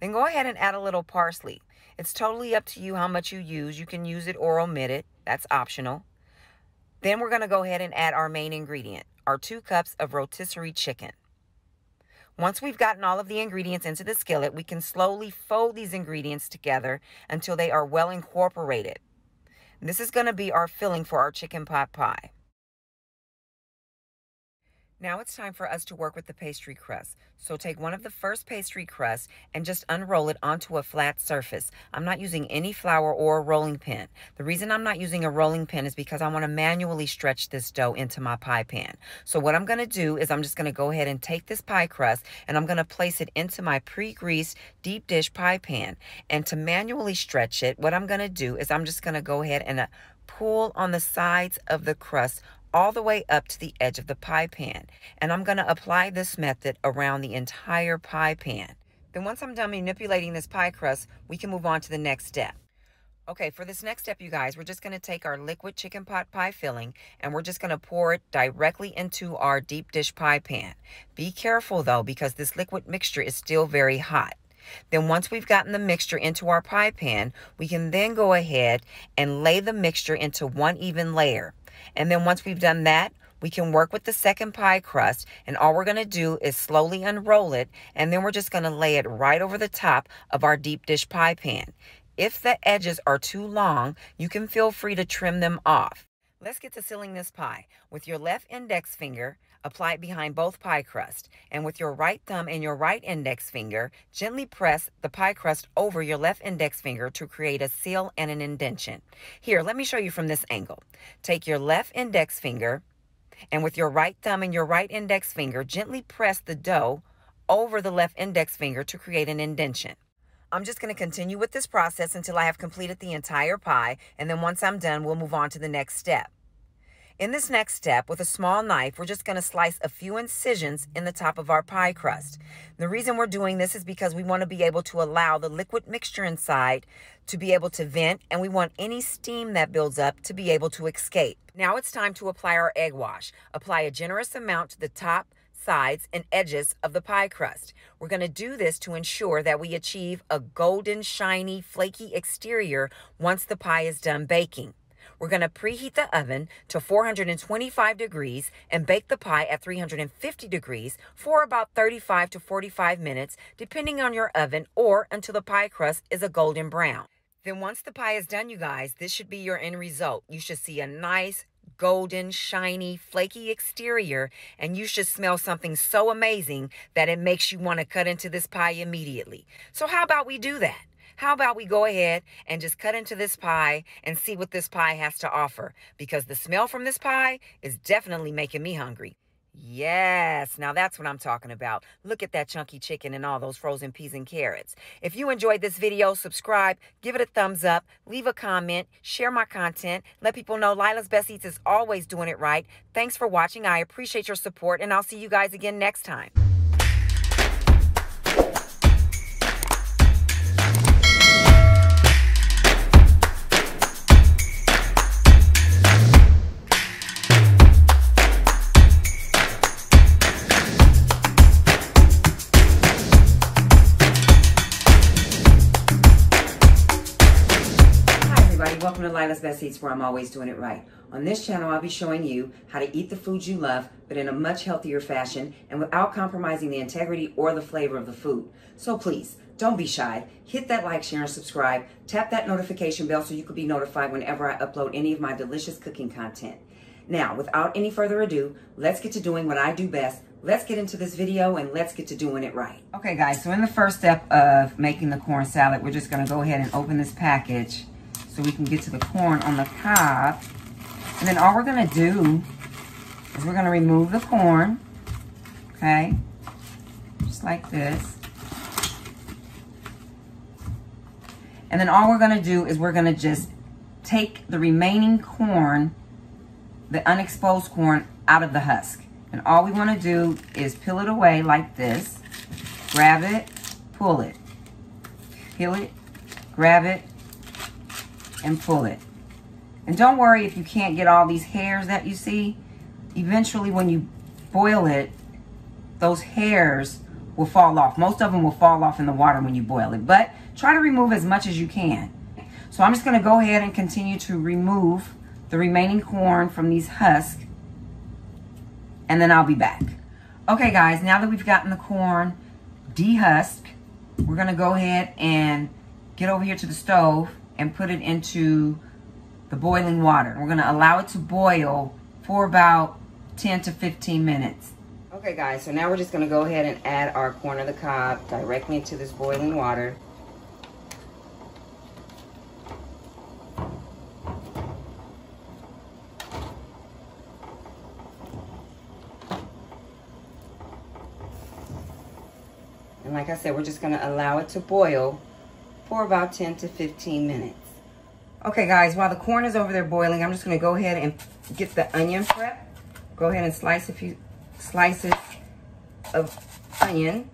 Then go ahead and add a little parsley. It's totally up to you how much you use. You can use it or omit it. That's optional. Then we're going to go ahead and add our main ingredient, our two cups of rotisserie chicken. Once we've gotten all of the ingredients into the skillet, we can slowly fold these ingredients together until they are well incorporated. This is going to be our filling for our chicken pot pie. Now it's time for us to work with the pastry crust. So take one of the first pastry crusts and just unroll it onto a flat surface. I'm not using any flour or a rolling pin. The reason I'm not using a rolling pin is because I want to manually stretch this dough into my pie pan. So what I'm going to do is I'm just going to go ahead and take this pie crust and I'm going to place it into my pre-greased deep dish pie pan. And to manually stretch it, what I'm going to do is I'm just going to go ahead and uh, pull on the sides of the crust all the way up to the edge of the pie pan. And I'm going to apply this method around the entire pie pan. Then once I'm done manipulating this pie crust, we can move on to the next step. Okay, for this next step, you guys, we're just going to take our liquid chicken pot pie filling and we're just going to pour it directly into our deep dish pie pan. Be careful though, because this liquid mixture is still very hot. Then once we've gotten the mixture into our pie pan, we can then go ahead and lay the mixture into one even layer. And then once we've done that, we can work with the second pie crust and all we're going to do is slowly unroll it and then we're just going to lay it right over the top of our deep dish pie pan. If the edges are too long, you can feel free to trim them off. Let's get to sealing this pie. With your left index finger, apply it behind both pie crust. And with your right thumb and your right index finger, gently press the pie crust over your left index finger to create a seal and an indentation. Here, let me show you from this angle. Take your left index finger and with your right thumb and your right index finger, gently press the dough over the left index finger to create an indentation. I'm just going to continue with this process until I have completed the entire pie, and then once I'm done, we'll move on to the next step. In this next step, with a small knife, we're just going to slice a few incisions in the top of our pie crust. The reason we're doing this is because we want to be able to allow the liquid mixture inside to be able to vent, and we want any steam that builds up to be able to escape. Now it's time to apply our egg wash. Apply a generous amount to the top, sides, and edges of the pie crust. We're going to do this to ensure that we achieve a golden, shiny, flaky exterior once the pie is done baking. We're going to preheat the oven to 425 degrees and bake the pie at 350 degrees for about 35 to 45 minutes, depending on your oven, or until the pie crust is a golden brown. Then once the pie is done, you guys, this should be your end result. You should see a nice, golden, shiny, flaky exterior, and you should smell something so amazing that it makes you want to cut into this pie immediately. So how about we do that? How about we go ahead and just cut into this pie and see what this pie has to offer? Because the smell from this pie is definitely making me hungry. Yes, now that's what I'm talking about. Look at that chunky chicken and all those frozen peas and carrots. If you enjoyed this video, subscribe, give it a thumbs up, leave a comment, share my content, let people know Lila's Best Eatz is always doing it right. Thanks for watching. I appreciate your support, and I'll see you guys again next time. To Best Eatz where I'm always doing it right. On this channel, I'll be showing you how to eat the foods you love, but in a much healthier fashion and without compromising the integrity or the flavor of the food. So please, don't be shy. Hit that like, share, and subscribe. Tap that notification bell so you can be notified whenever I upload any of my delicious cooking content. Now, without any further ado, let's get to doing what I do best. Let's get into this video and let's get to doing it right. Okay, guys, so in the first step of making the corn salad, we're just going to go ahead and open this package so we can get to the corn on the cob. And then all we're going to do is we're going to remove the corn, okay, just like this. And then all we're going to do is we're going to just take the remaining corn, the unexposed corn, out of the husk. And all we want to do is peel it away like this. Grab it, pull it. Peel it, grab it, and pull it. And don't worry if you can't get all these hairs that you see. Eventually when you boil it, those hairs will fall off. Most of them will fall off in the water when you boil it. But try to remove as much as you can. So I'm just going to go ahead and continue to remove the remaining corn from these husks. And then I'll be back. Okay guys, now that we've gotten the corn dehusked, we're going to go ahead and get over here to the stove and put it into the boiling water. We're to allow it to boil for about 10 to 15 minutes. Okay guys, so now we're just to go ahead and add our corn of the cob directly into this boiling water. And like I said, we're just to allow it to boil for about 10 to 15 minutes. Okay, guys, while the corn is over there boiling, I'm just going to go ahead and get the onion prep. Go ahead and slice a few slices of onion.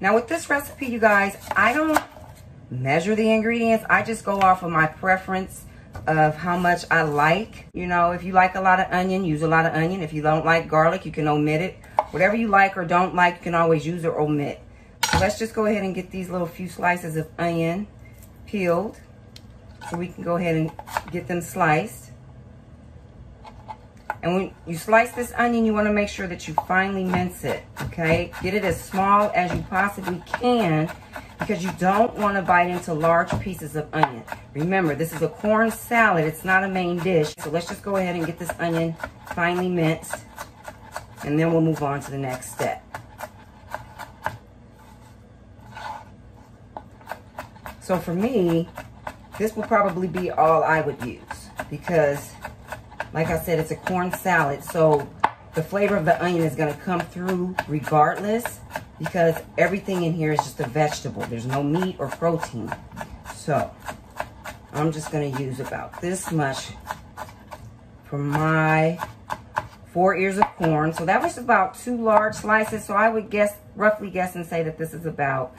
Now, with this recipe, you guys, I don't measure the ingredients. I just go off of my preference of how much I like. You know, if you like a lot of onion, use a lot of onion. If you don't like garlic, you can omit it. Whatever you like or don't like, you can always use or omit. Let's just go ahead and get these little few slices of onion peeled. So we can go ahead and get them sliced. And when you slice this onion, you want to make sure that you finely mince it, okay? Get it as small as you possibly can because you don't want to bite into large pieces of onion. Remember, this is a corn salad. It's not a main dish. So let's just go ahead and get this onion finely minced and then we'll move on to the next step. So for me, this will probably be all I would use because, like I said, it's a corn salad. So the flavor of the onion is going to come through regardless. because everything in here is just a vegetable. There's no meat or protein. So I'm just gonna use about this much for my four ears of corn. So that was about two large slices. So I would guess, roughly guess and say that this is about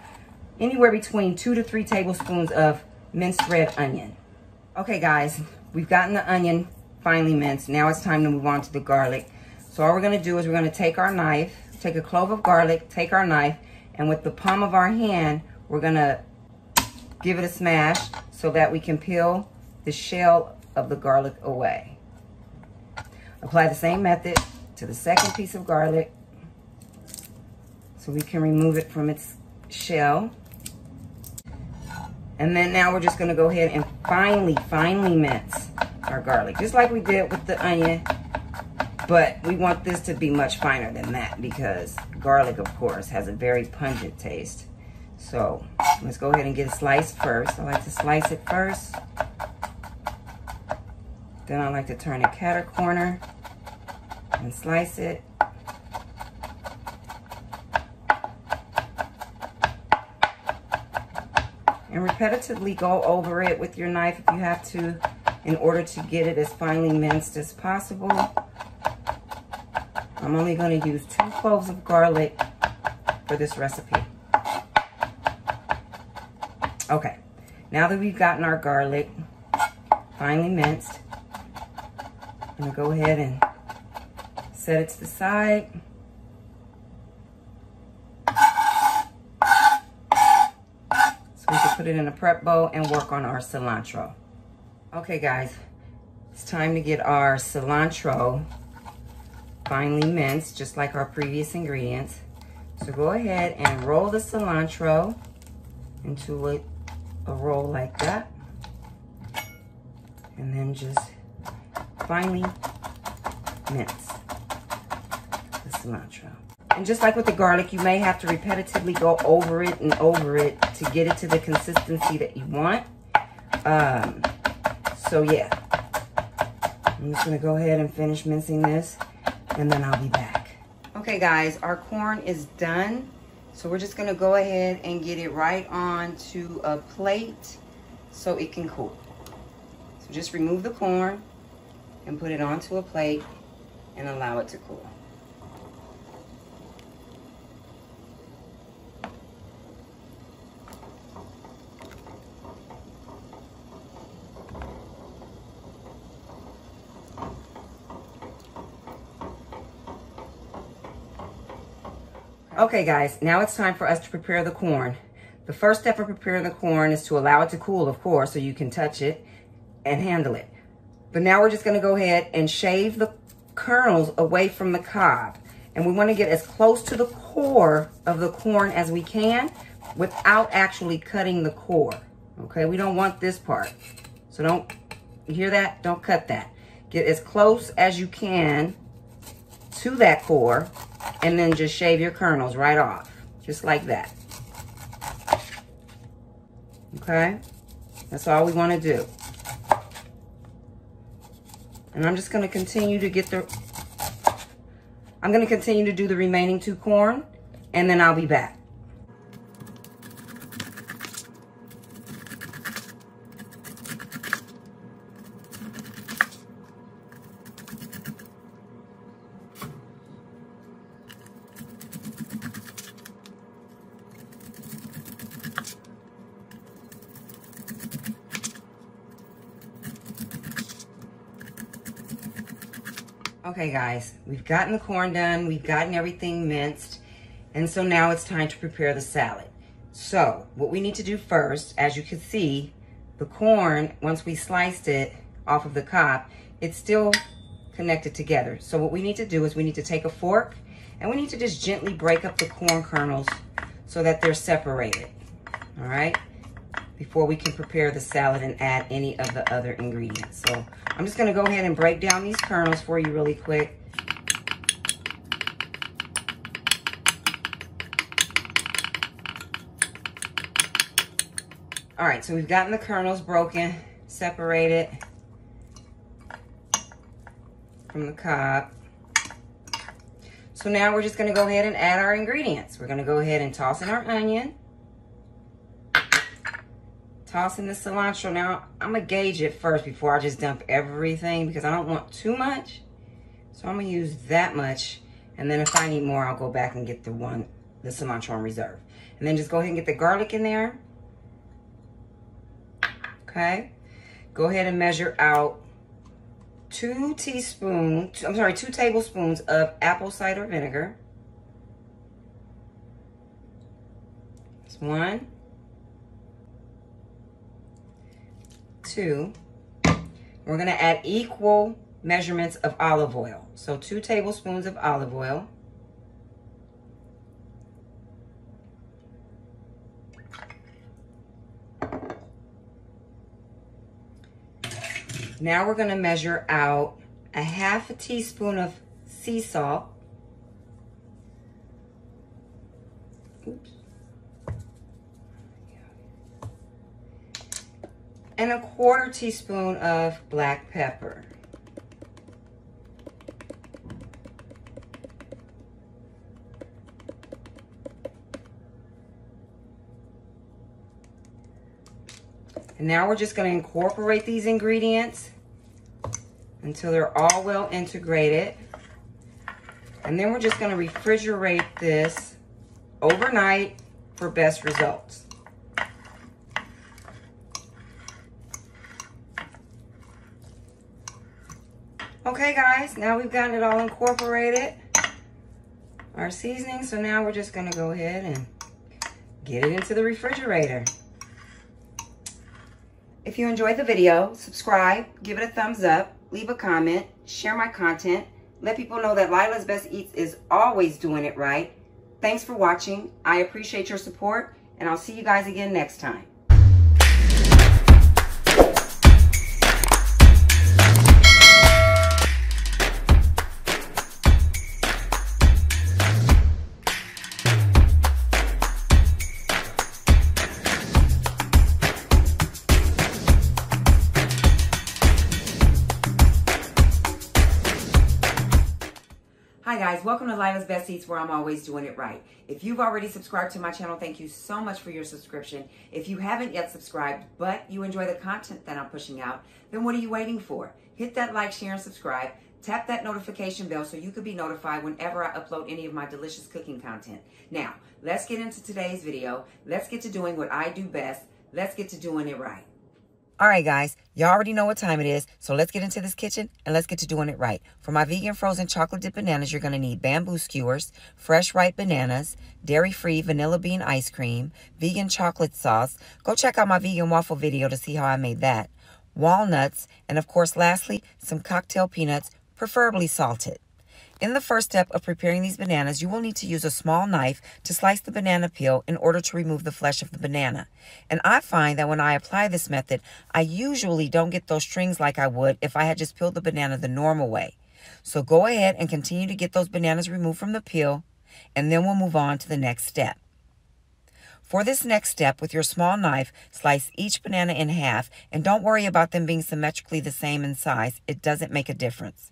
anywhere between two to three tablespoons of minced red onion. Okay guys, we've gotten the onion finely minced. Now it's time to move on to the garlic. So all we're gonna do is we're gonna take our knife, take a clove of garlic, take our knife, and with the palm of our hand, we're gonna give it a smash so that we can peel the shell of the garlic away. Apply the same method to the second piece of garlic so we can remove it from its shell. And then now we're just gonna go ahead and finely, finely mince our garlic, just like we did with the onion. But we want this to be much finer than that because garlic, of course, has a very pungent taste. So let's go ahead and get a slice first. I like to slice it first. Then I like to turn it catter corner and slice it. And repetitively go over it with your knife if you have to in order to get it as finely minced as possible. I'm only going to use two cloves of garlic for this recipe. Okay, now that we've gotten our garlic finely minced, I'm going to go ahead and set it to the side. We can put it in a prep bowl and work on our cilantro. Okay guys, it's time to get our cilantro finely minced, just like our previous ingredients. So go ahead and roll the cilantro into a, a roll like that. And then just finely mince the cilantro. And just like with the garlic, you may have to repetitively go over it and over it to get it to the consistency that you want. Um, so yeah, I'm just gonna go ahead and finish mincing this and then I'll be back. Okay guys, our corn is done. So we're just gonna go ahead and get it right onto a plate so it can cool. So just remove the corn and put it onto a plate and allow it to cool. Okay guys, now it's time for us to prepare the corn. The first step of preparing the corn is to allow it to cool, of course, so you can touch it and handle it. But now we're just gonna go ahead and shave the kernels away from the cob. And we wanna get as close to the core of the corn as we can without actually cutting the core, okay? We don't want this part. So don't, you hear that? Don't cut that. Get as close as you can to that core and then just shave your kernels right off, just like that. Okay? That's all we want to do. And I'm just going to continue to get the, I'm going to continue to do the remaining two corn, and then I'll be back. Okay guys, we've gotten the corn done, we've gotten everything minced, and so now it's time to prepare the salad. So what we need to do first, as you can see, the corn, once we sliced it off of the cob, it's still connected together. So what we need to do is we need to take a fork and we need to just gently break up the corn kernels so that they're separated, all right? Before we can prepare the salad and add any of the other ingredients. So I'm just gonna go ahead and break down these kernels for you really quick. All right, so we've gotten the kernels broken, separated from the cob. So now we're just gonna go ahead and add our ingredients. We're gonna go ahead and toss in our onion. Toss in the cilantro. Now, I'm gonna gauge it first before I just dump everything because I don't want too much. So I'm gonna use that much. And then if I need more, I'll go back and get the one, the cilantro in reserve. And then just go ahead and get the garlic in there. Okay. Go ahead and measure out two teaspoons, I'm sorry, two tablespoons of apple cider vinegar. That's one. Two. We're gonna add equal measurements of olive oil. So two tablespoons of olive oil. Now we're going to measure out a half a teaspoon of sea salt. And a quarter teaspoon of black pepper. And now we're just going to incorporate these ingredients until they're all well integrated. And then we're just going to refrigerate this overnight for best results. Okay guys, now we've gotten it all incorporated, our seasoning. So now we're just gonna go ahead and get it into the refrigerator. If you enjoyed the video, subscribe, give it a thumbs up, leave a comment, share my content, let people know that Lila's Best Eatz is always doing it right. Thanks for watching. I appreciate your support, and I'll see you guys again next time. Welcome to Lila's Best Eatz where I'm always doing it right. If you've already subscribed to my channel, thank you so much for your subscription. If you haven't yet subscribed, but you enjoy the content that I'm pushing out, then what are you waiting for? Hit that like, share, and subscribe. Tap that notification bell so you can be notified whenever I upload any of my delicious cooking content. Now, let's get into today's video. Let's get to doing what I do best. Let's get to doing it right. All right, guys, y'all already know what time it is, so let's get into this kitchen and let's get to doing it right. For my vegan frozen chocolate dip bananas, you're going to need bamboo skewers, fresh ripe bananas, dairy-free vanilla bean ice cream, vegan chocolate sauce. Go check out my vegan waffle video to see how I made that. Walnuts, and of course, lastly, some cocktail peanuts, preferably salted. In the first step of preparing these bananas, you will need to use a small knife to slice the banana peel in order to remove the flesh of the banana. And I find that when I apply this method, I usually don't get those strings like I would if I had just peeled the banana the normal way. So go ahead and continue to get those bananas removed from the peel, and then we'll move on to the next step. For this next step, with your small knife, slice each banana in half, and don't worry about them being symmetrically the same in size. It doesn't make a difference.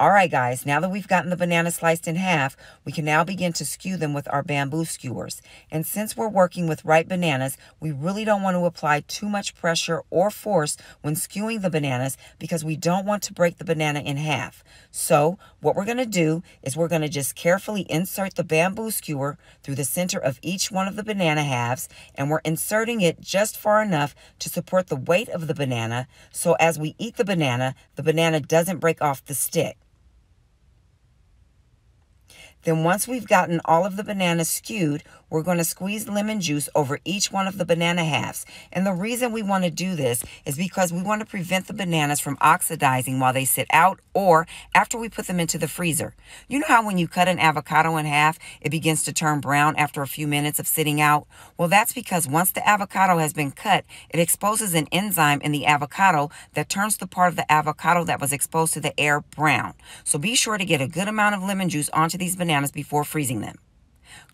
All right, guys, now that we've gotten the banana sliced in half, we can now begin to skew them with our bamboo skewers. And since we're working with ripe bananas, we really don't want to apply too much pressure or force when skewing the bananas because we don't want to break the banana in half. So what we're going to do is we're going to just carefully insert the bamboo skewer through the center of each one of the banana halves, and we're inserting it just far enough to support the weight of the banana so as we eat the banana, the banana doesn't break off the stick. Then once we've gotten all of the bananas skewed, we're going to squeeze lemon juice over each one of the banana halves. And the reason we want to do this is because we want to prevent the bananas from oxidizing while they sit out or after we put them into the freezer. You know how when you cut an avocado in half, it begins to turn brown after a few minutes of sitting out? Well, that's because once the avocado has been cut, it exposes an enzyme in the avocado that turns the part of the avocado that was exposed to the air brown. So be sure to get a good amount of lemon juice onto these bananas before freezing them.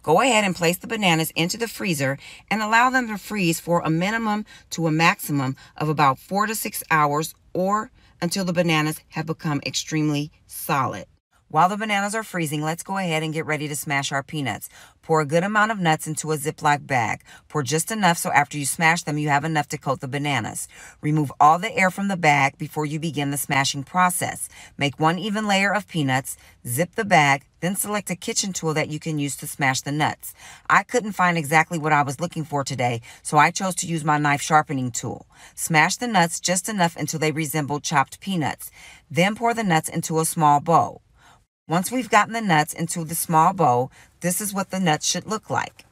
Go ahead and place the bananas into the freezer and allow them to freeze for a minimum to a maximum of about four to six hours or until the bananas have become extremely solid. While the bananas are freezing, let's go ahead and get ready to smash our peanuts. Pour a good amount of nuts into a Ziploc bag. Pour just enough so after you smash them, you have enough to coat the bananas. Remove all the air from the bag before you begin the smashing process. Make one even layer of peanuts, zip the bag, then select a kitchen tool that you can use to smash the nuts. I couldn't find exactly what I was looking for today, so I chose to use my knife sharpening tool. Smash the nuts just enough until they resemble chopped peanuts. Then pour the nuts into a small bowl. Once we've gotten the nuts into the small bowl, this is what the nuts should look like.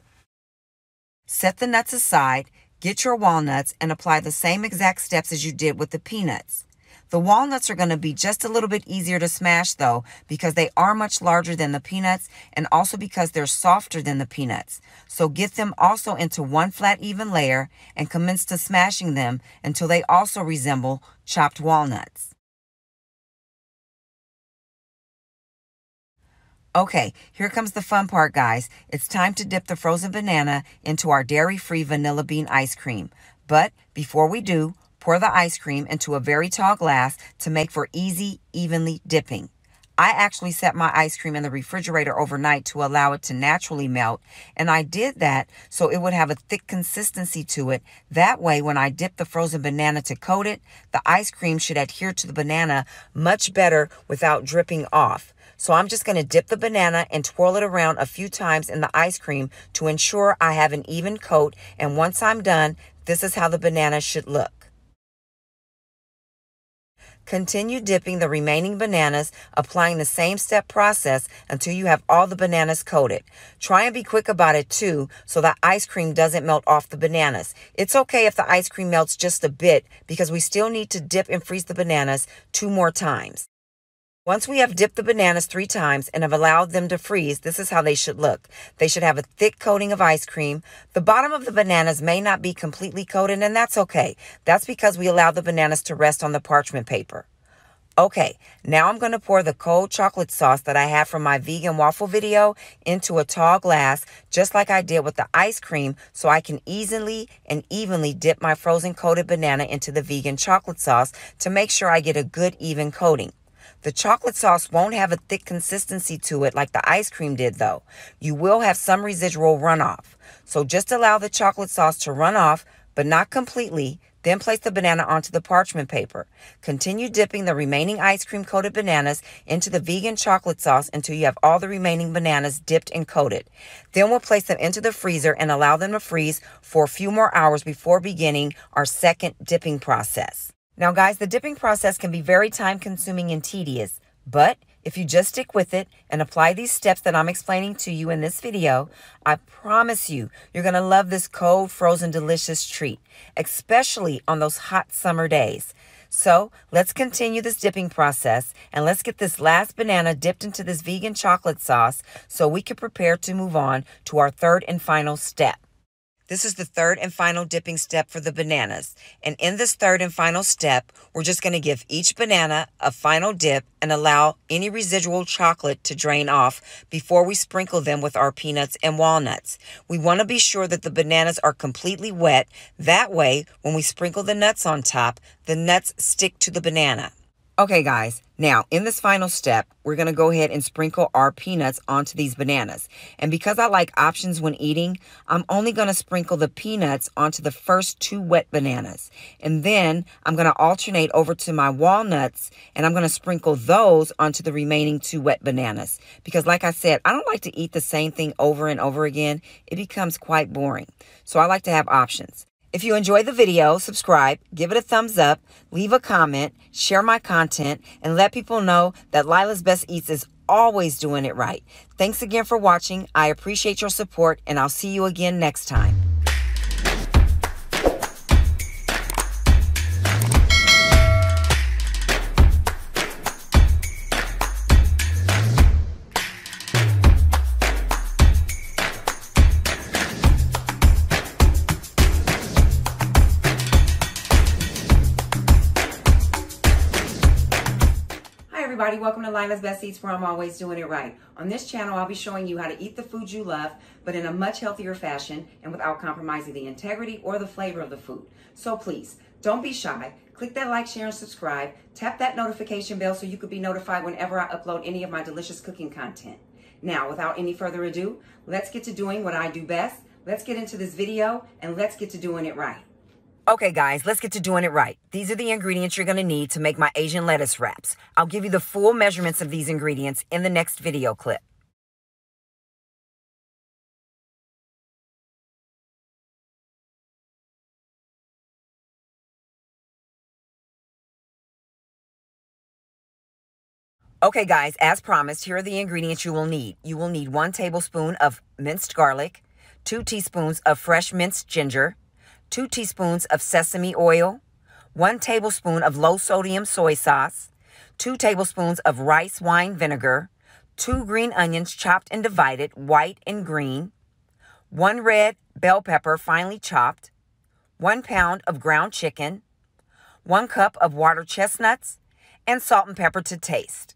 Set the nuts aside, get your walnuts, and apply the same exact steps as you did with the peanuts. The walnuts are going to be just a little bit easier to smash though because they are much larger than the peanuts and also because they're softer than the peanuts. So get them also into one flat even layer and commence to smashing them until they also resemble chopped walnuts. Okay, here comes the fun part, guys. It's time to dip the frozen banana into our dairy-free vanilla bean ice cream. But before we do, pour the ice cream into a very tall glass to make for easy, evenly dipping. I actually set my ice cream in the refrigerator overnight to allow it to naturally melt, and I did that so it would have a thick consistency to it. That way, when I dip the frozen banana to coat it, the ice cream should adhere to the banana much better without dripping off. So I'm just going to dip the banana and twirl it around a few times in the ice cream to ensure I have an even coat. And once I'm done, this is how the banana should look. Continue dipping the remaining bananas, applying the same step process until you have all the bananas coated. Try and be quick about it too, so that ice cream doesn't melt off the bananas. It's okay if the ice cream melts just a bit because we still need to dip and freeze the bananas two more times. Once we have dipped the bananas three times and have allowed them to freeze, this is how they should look. They should have a thick coating of ice cream. The bottom of the bananas may not be completely coated, and that's okay. That's because we allowed the bananas to rest on the parchment paper. Okay, now I'm going to pour the cold chocolate sauce that I have from my vegan waffle video into a tall glass, just like I did with the ice cream, so I can easily and evenly dip my frozen coated banana into the vegan chocolate sauce to make sure I get a good even coating. The chocolate sauce won't have a thick consistency to it like the ice cream did, though. You will have some residual runoff. So just allow the chocolate sauce to run off, but not completely. Then place the banana onto the parchment paper. Continue dipping the remaining ice cream coated bananas into the vegan chocolate sauce until you have all the remaining bananas dipped and coated. Then we'll place them into the freezer and allow them to freeze for a few more hours before beginning our second dipping process. Now, guys, the dipping process can be very time consuming and tedious, but if you just stick with it and apply these steps that I'm explaining to you in this video, I promise you, you're going to love this cold, frozen, delicious treat, especially on those hot summer days. So let's continue this dipping process and let's get this last banana dipped into this vegan chocolate sauce so we can prepare to move on to our third and final step. This is the third and final dipping step for the bananas. And in this third and final step, we're just going to give each banana a final dip and allow any residual chocolate to drain off before we sprinkle them with our peanuts and walnuts. We want to be sure that the bananas are completely wet. That way, when we sprinkle the nuts on top, the nuts stick to the banana. Okay, guys, now in this final step, we're going to go ahead and sprinkle our peanuts onto these bananas. And because I like options when eating, I'm only going to sprinkle the peanuts onto the first two wet bananas. And then I'm going to alternate over to my walnuts and I'm going to sprinkle those onto the remaining two wet bananas. Because like I said, I don't like to eat the same thing over and over again. It becomes quite boring. So I like to have options. If you enjoy the video, subscribe, give it a thumbs up, leave a comment, share my content, and let people know that Lila's Best Eatz is always doing it right. Thanks again for watching. I appreciate your support, and I'll see you again next time. Welcome to Lila's Best Eatz where I'm always doing it right. On this channel, I'll be showing you how to eat the food you love, but in a much healthier fashion and without compromising the integrity or the flavor of the food. So please, don't be shy. Click that like, share, and subscribe. Tap that notification bell so you could be notified whenever I upload any of my delicious cooking content. Now, without any further ado, let's get to doing what I do best. Let's get into this video and let's get to doing it right. Okay, guys, let's get to doing it right. These are the ingredients you're going to need to make my Asian lettuce wraps. I'll give you the full measurements of these ingredients in the next video clip. Okay, guys, as promised, here are the ingredients you will need. You will need one tablespoon of minced garlic, two teaspoons of fresh minced ginger, two teaspoons of sesame oil, one tablespoon of low sodium soy sauce, two tablespoons of rice wine vinegar, two green onions chopped and divided, white and green, one red bell pepper finely chopped, one pound of ground chicken, one cup of water chestnuts, and salt and pepper to taste.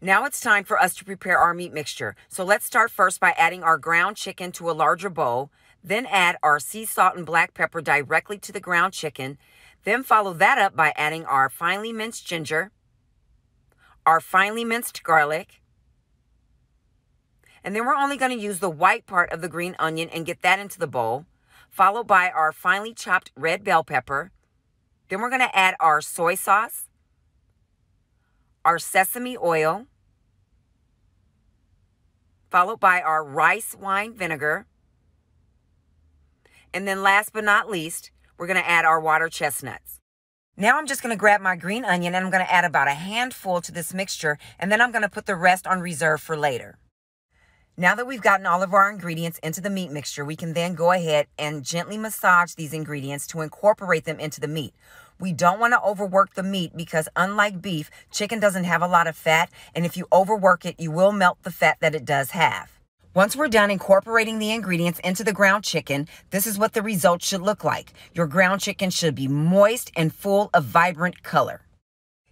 Now it's time for us to prepare our meat mixture. So let's start first by adding our ground chicken to a larger bowl. Then add our sea salt and black pepper directly to the ground chicken. Then follow that up by adding our finely minced ginger, our finely minced garlic, and then we're only going to use the white part of the green onion and get that into the bowl, followed by our finely chopped red bell pepper. Then we're going to add our soy sauce, our sesame oil, followed by our rice wine vinegar, and then last but not least, we're going to add our water chestnuts. Now I'm just going to grab my green onion and I'm going to add about a handful to this mixture and then I'm going to put the rest on reserve for later. Now that we've gotten all of our ingredients into the meat mixture, we can then go ahead and gently massage these ingredients to incorporate them into the meat. We don't want to overwork the meat because unlike beef, chicken doesn't have a lot of fat and if you overwork it, you will melt the fat that it does have. Once we're done incorporating the ingredients into the ground chicken, this is what the result should look like. Your ground chicken should be moist and full of vibrant color.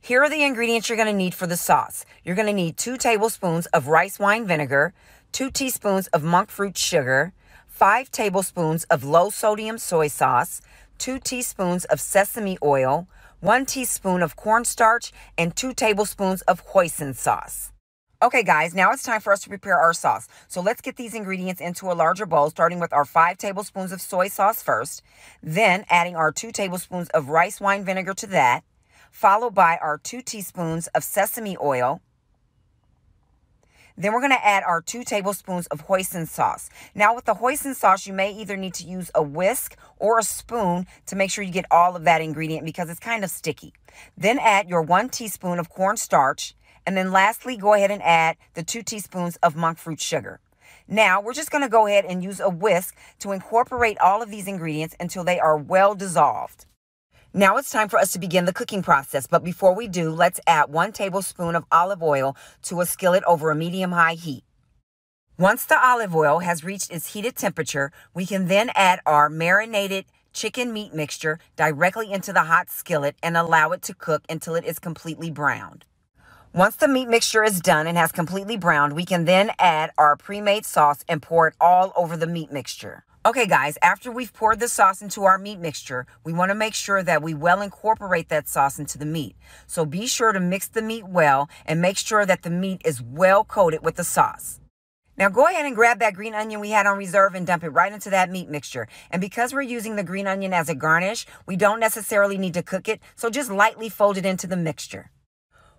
Here are the ingredients you're going to need for the sauce. You're going to need two tablespoons of rice wine vinegar, two teaspoons of monk fruit sugar, five tablespoons of low sodium soy sauce, two teaspoons of sesame oil, one teaspoon of cornstarch, and two tablespoons of hoisin sauce. Okay, guys, now it's time for us to prepare our sauce. So let's get these ingredients into a larger bowl, starting with our five tablespoons of soy sauce first, then adding our two tablespoons of rice wine vinegar to that, followed by our two teaspoons of sesame oil. Then we're going to add our two tablespoons of hoisin sauce. Now with the hoisin sauce, you may either need to use a whisk or a spoon to make sure you get all of that ingredient because it's kind of sticky. Then add your one teaspoon of cornstarch and then lastly, go ahead and add the two teaspoons of monk fruit sugar. Now, we're just going to go ahead and use a whisk to incorporate all of these ingredients until they are well dissolved. Now it's time for us to begin the cooking process, but before we do, let's add one tablespoon of olive oil to a skillet over a medium-high heat. Once the olive oil has reached its heated temperature, we can then add our marinated chicken meat mixture directly into the hot skillet and allow it to cook until it is completely browned. Once the meat mixture is done and has completely browned, we can then add our pre-made sauce and pour it all over the meat mixture. Okay, guys, after we've poured the sauce into our meat mixture, we want to make sure that we well incorporate that sauce into the meat. So be sure to mix the meat well and make sure that the meat is well coated with the sauce. Now go ahead and grab that green onion we had on reserve and dump it right into that meat mixture. And because we're using the green onion as a garnish, we don't necessarily need to cook it, so just lightly fold it into the mixture.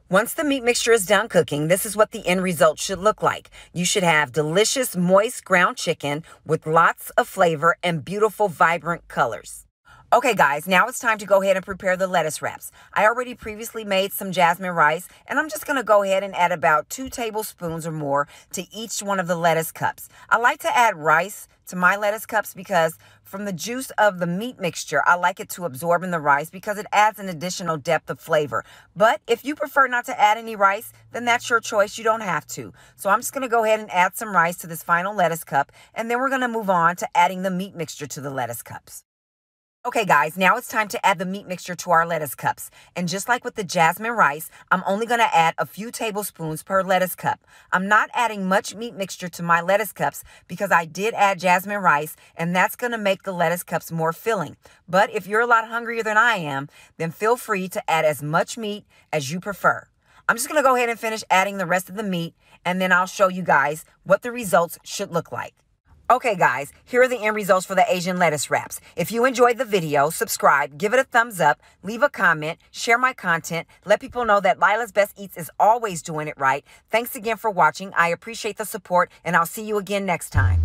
Once the meat mixture is done cooking, this is what the end result should look like. You should have delicious, moist ground chicken with lots of flavor and beautiful, vibrant colors. Okay, guys, now it's time to go ahead and prepare the lettuce wraps. I already previously made some jasmine rice, and I'm just going to go ahead and add about two tablespoons or more to each one of the lettuce cups. I like to add rice to my lettuce cups because from the juice of the meat mixture, I like it to absorb in the rice because it adds an additional depth of flavor. But if you prefer not to add any rice, then that's your choice. You don't have to. So I'm just going to go ahead and add some rice to this final lettuce cup, and then we're going to move on to adding the meat mixture to the lettuce cups. Okay, guys, now it's time to add the meat mixture to our lettuce cups. And just like with the jasmine rice, I'm only going to add a few tablespoons per lettuce cup. I'm not adding much meat mixture to my lettuce cups because I did add jasmine rice, and that's going to make the lettuce cups more filling. But if you're a lot hungrier than I am, then feel free to add as much meat as you prefer. I'm just going to go ahead and finish adding the rest of the meat, and then I'll show you guys what the results should look like. Okay, guys, here are the end results for the Asian lettuce wraps. If you enjoyed the video, subscribe, give it a thumbs up, leave a comment, share my content, let people know that Lila's Best Eatz is always doing it right. Thanks again for watching. I appreciate the support, and I'll see you again next time.